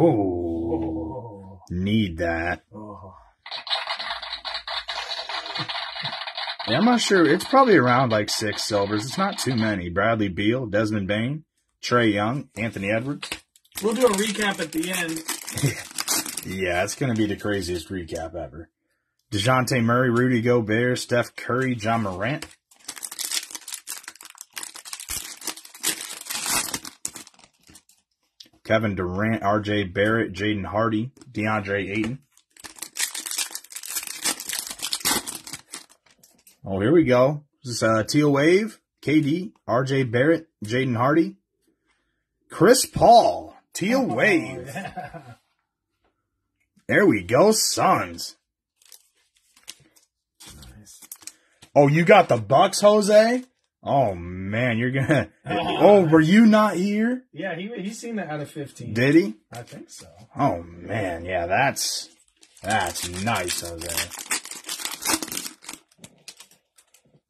Speaker 1: Oh.
Speaker 3: Need that.
Speaker 1: Oh.
Speaker 3: Yeah, I'm not sure. It's probably around like six silvers. It's not too many. Bradley Beal, Desmond Bane, Trae Young, Anthony Edwards.
Speaker 1: We'll do a recap at the end.
Speaker 3: Yeah, it's going to be the craziest recap ever. DeJounte Murray, Rudy Gobert, Steph Curry, Ja Morant. Kevin Durant, RJ Barrett, Jaden Hardy, DeAndre Ayton. Oh, here we go. This is uh, Teal Wave, KD, RJ Barrett, Jaden Hardy, Chris Paul, Teal Wave.
Speaker 1: Oh, yeah.
Speaker 3: There we go, Suns.
Speaker 1: Nice.
Speaker 3: Oh, you got the Bucks, Jose? Oh man, you're gonna. Oh, were you not here?
Speaker 1: Yeah, he he seen that out of fifteen.
Speaker 3: Did he?
Speaker 1: I think so.
Speaker 3: Oh man, yeah, that's that's nice, Jose.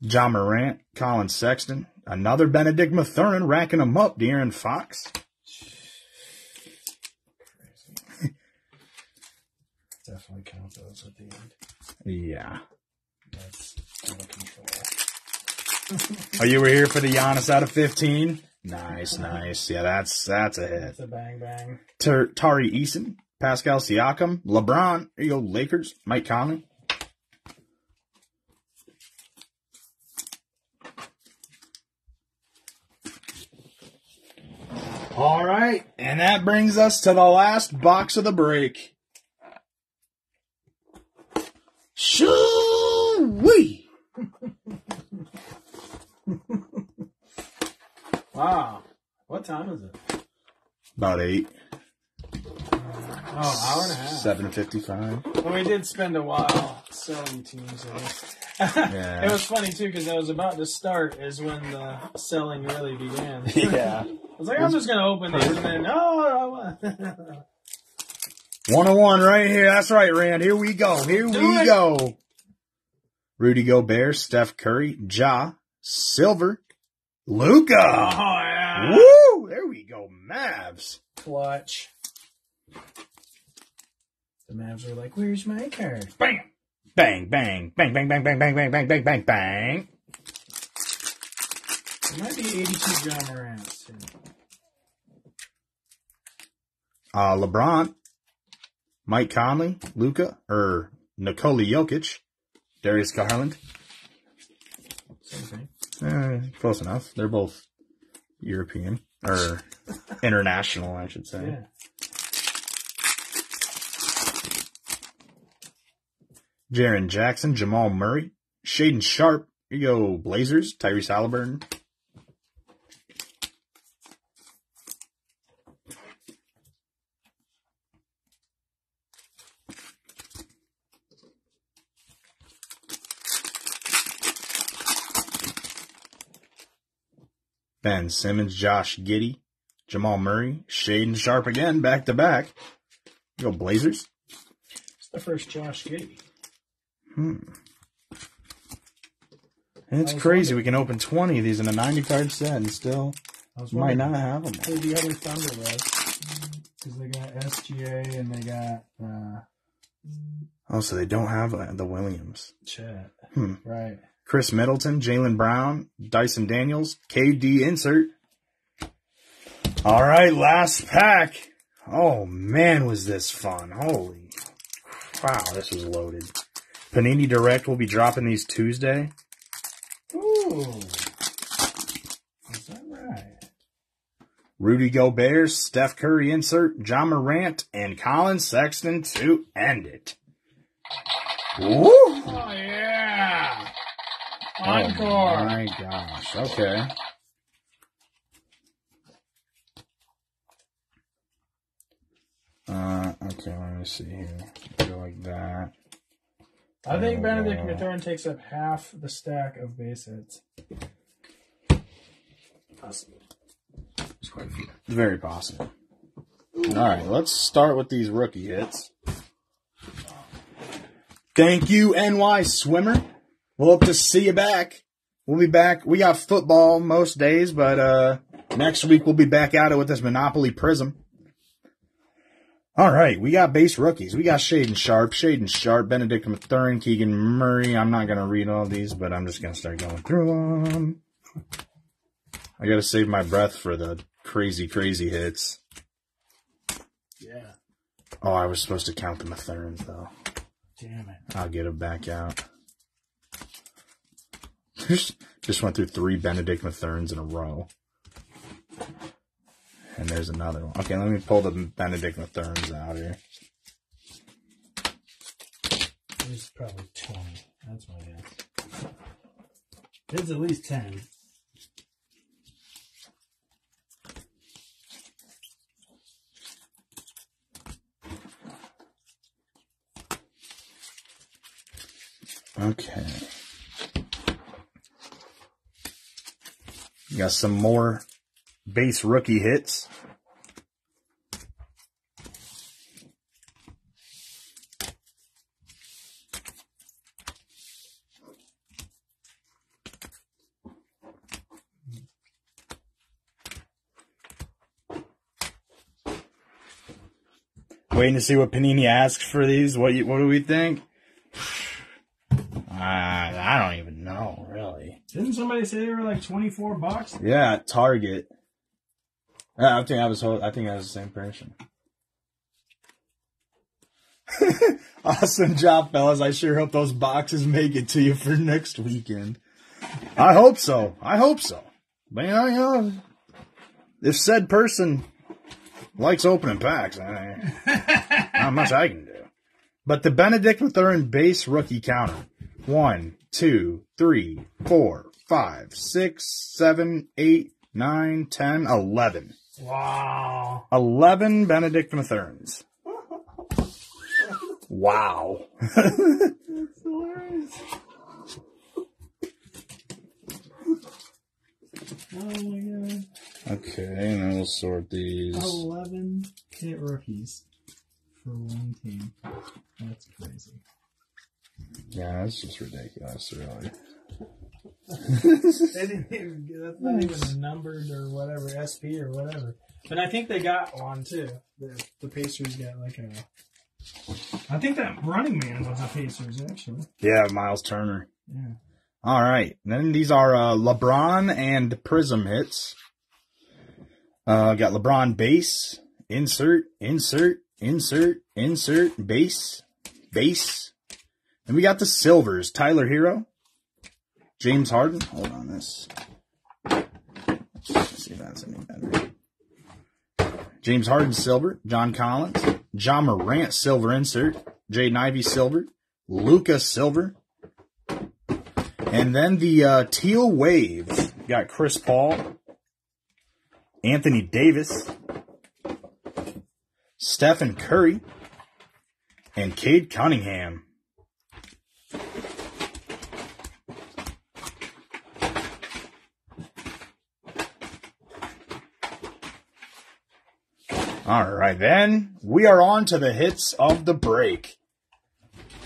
Speaker 3: Ja Morant, Collin Sexton, another Bennedict Mathurin racking them up, De'Aaron Fox.
Speaker 1: Definitely count those at the end.
Speaker 3: Yeah.
Speaker 1: That's out of control.
Speaker 3: Oh, you were here for the Giannis out of 15? Nice, uh-huh. nice. Yeah, that's that's a hit.
Speaker 1: That's a bang bang.
Speaker 3: Ter- Tari Eason, Pascal Siakam, LeBron. There you go, Lakers. Mike Conley. All right, and that brings us to the last box of the break. Shoo-wee!
Speaker 1: Wow. What time is it?
Speaker 3: About eight,
Speaker 1: Oh, hour and a half.
Speaker 3: seven fifty-five.
Speaker 1: Well, we did spend a while selling teams.
Speaker 3: Yeah.
Speaker 1: it was funny too because I was about to start is when the selling really began.
Speaker 3: Yeah.
Speaker 1: I was like, I'm just gonna open these and then oh, oh,
Speaker 3: One on one right here. That's right, Rand. Here we go. Here
Speaker 1: Do
Speaker 3: we
Speaker 1: it.
Speaker 3: go. Rudy Gobert, Steph Curry, Ja, Silver,
Speaker 1: oh
Speaker 3: Luka.
Speaker 1: yeah,
Speaker 3: Woo! There we go, Mavs.
Speaker 1: clutch. The Mavs were like, "Where's my card?"
Speaker 3: Bam, bang, bang, bang, bang, bang, bang, bang, bang, bang, bang, bang, bang.
Speaker 1: It might be 82 Ja Morant's too.
Speaker 3: Uh, LeBron, Mike Conley, Luka, or Nikola Jokic, Darius Garland.
Speaker 1: Same thing.
Speaker 3: Eh, close enough. They're both European or international, I should say.
Speaker 1: Yeah.
Speaker 3: Jaren Jackson, Jamal Murray, Shaedon Sharpe. Here you go, Blazers, Tyrese Halliburton. Ben Simmons, Josh Giddey, Jamal Murray, Shaedon Sharpe again, back to back. Go, Blazers.
Speaker 1: It's the first Josh Giddey.
Speaker 3: It's
Speaker 1: I was
Speaker 3: crazy. We can open 20 of these in a 90 card set and still
Speaker 1: I
Speaker 3: might not have them.
Speaker 1: who the other Thunder was. Because they got SGA and they got uh,
Speaker 3: Oh, so they don't have uh, the Williams.
Speaker 1: Chet.
Speaker 3: Hmm.
Speaker 1: Right.
Speaker 3: Khris Middleton, Jaylen Brown, Dyson Daniels, KD insert. All right, last pack. Oh man, was this fun! Holy, Wow, this was loaded. Panini Direct will be dropping these Tuesday.
Speaker 1: Ooh. Is that right?
Speaker 3: Rudy Gobert, Steph Curry insert, Ja Morant, and Collin Sexton to end it. Woo!
Speaker 1: Oh, yeah. Encore.
Speaker 3: Oh my gosh. Okay. Uh, okay, let me see here. Go like that.
Speaker 1: I think Bennedict
Speaker 3: Oh.
Speaker 1: Mathurin takes up half the stack of base hits. Possible.
Speaker 3: It's quite a few. very possible. All right, let's start with these rookie hits. Thank you, NY Swimmer. We'll hope to see you back. We'll be back. We got football most days, but uh next week we'll be back at it with this Monopoly Prizm. All right, we got base rookies. We got Shaedon Sharpe, Shaedon Sharpe, Bennedict Mathurin, Keegan Murray. I'm not gonna read all these, but I'm just gonna start going through them. I gotta save my breath for the crazy, crazy hits.
Speaker 1: Yeah.
Speaker 3: Oh, I was supposed to count the Mathurins though.
Speaker 1: Damn it.
Speaker 3: I'll get them back out. Just just went through three Bennedict Mathurins in a row. And there's another one. Okay, let me pull the Bennedict Mathurins out here.
Speaker 1: There's probably 20. That's my guess. There's at least 10.
Speaker 3: Okay. Got some more base rookie hits. Waiting to see what Panini asks for these. What you, what do we think? I I don't even know, really.
Speaker 1: Didn't somebody say they were like 24 bucks?
Speaker 3: Yeah, at Target. Yeah, I think I was. I think I was the same person. awesome job, fellas! I sure hope those boxes make it to you for next weekend. I hope so. I hope so. But you know, you know, if said person likes opening packs, I, not much I can do. But the Bennedict Mathurin base rookie counter. One, two, three, four, five, six, seven, eight, nine, ten, eleven.
Speaker 1: Wow.
Speaker 3: Eleven Bennedict Mathurins. Wow.
Speaker 1: That's hilarious. Oh my god.
Speaker 3: Okay, and then we'll sort these.
Speaker 1: 11 hit rookies for one team. That's crazy.
Speaker 3: Yeah, that's just ridiculous, really.
Speaker 1: They didn't even, that's not even numbered or whatever, SP or whatever. And I think they got one too. The, the Pacers got like a. I think that running man was a Pacers actually.
Speaker 3: Yeah, Miles Turner.
Speaker 1: Yeah.
Speaker 3: All right. Then these are uh, LeBron and Prizm hits. Uh, got LeBron base, insert, insert, insert, insert, base, base. Then we got the silvers. Tyler Herro, James Harden. Hold on this. Let's see if that's any better. James Harden silver, John Collins, Ja Morant silver insert, Jay Ivey silver, Luka silver, and then the uh, teal wave. Got Chris Paul, Anthony Davis, Stephen Curry, and Cade Cunningham. All right, then we are on to the hits of the break.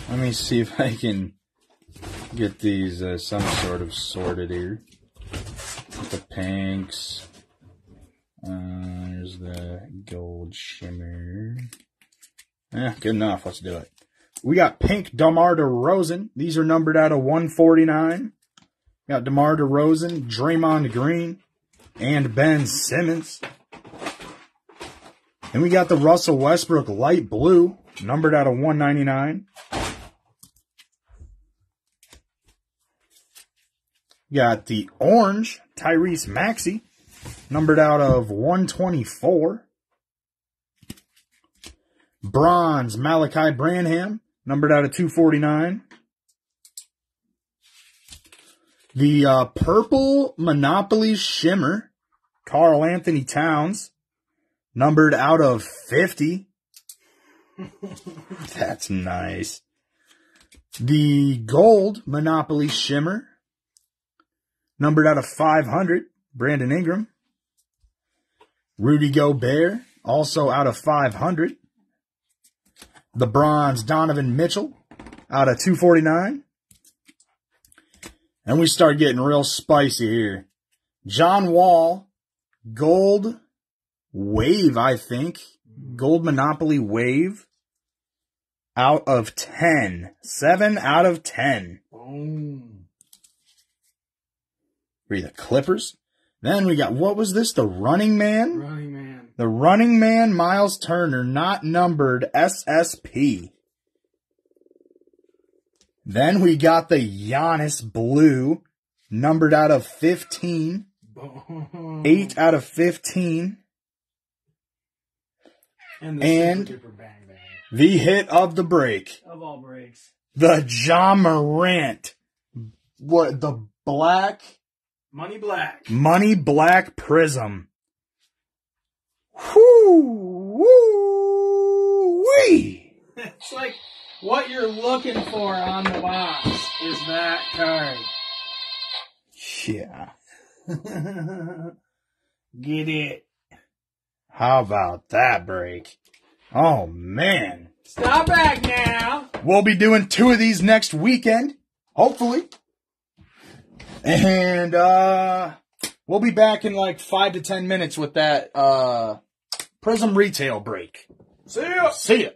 Speaker 3: Let me see if I can get these uh, some sort of sorted here. The pinks. Uh, there's the gold shimmer. Yeah, good enough. Let's do it. We got pink DeMar DeRozan. These are numbered out of 149. Got DeMar DeRozan, Draymond Green, and Ben Simmons. And we got the Russell Westbrook light blue numbered out of 199. Got the orange Tyrese Maxey, numbered out of 124. Bronze Malaki Branham, numbered out of 249. The uh, purple Monopoly Shimmer, Karl Anthony Towns, numbered out of 50. That's nice. The gold Monopoly Shimmer, numbered out of 500, Brandon Ingram. Rudy Gobert, also out of 500. The bronze Donovan Mitchell, out of 249. And we start getting real spicy here. John Wall, gold wave, I think. Gold Monopoly wave. Out of 10. 7 out of 10.
Speaker 4: Boom.
Speaker 3: Read the Clippers. Then we got, what was this? The running man?
Speaker 4: Running man.
Speaker 3: The running man, Miles Turner, not numbered SSP. Then we got the Giannis blue, numbered out of 15.
Speaker 4: Boom.
Speaker 3: 8 out of 15.
Speaker 4: And the
Speaker 3: and-
Speaker 4: super duper bang bang.
Speaker 3: The hit of the break.
Speaker 4: Of all breaks.
Speaker 3: The Ja Morant. What, the black,
Speaker 4: Money black.
Speaker 3: money black Prizm. Whoo, woo, wee.
Speaker 4: It's like what you're looking for on the box is that card.
Speaker 3: Yeah.
Speaker 4: Get it.
Speaker 3: How about that break? Oh man.
Speaker 4: Stop back now.
Speaker 3: We'll be doing two of these next weekend, hopefully. And uh we'll be back in like five to ten minutes with that uh Prizm retail break.
Speaker 4: See ya.
Speaker 3: See ya.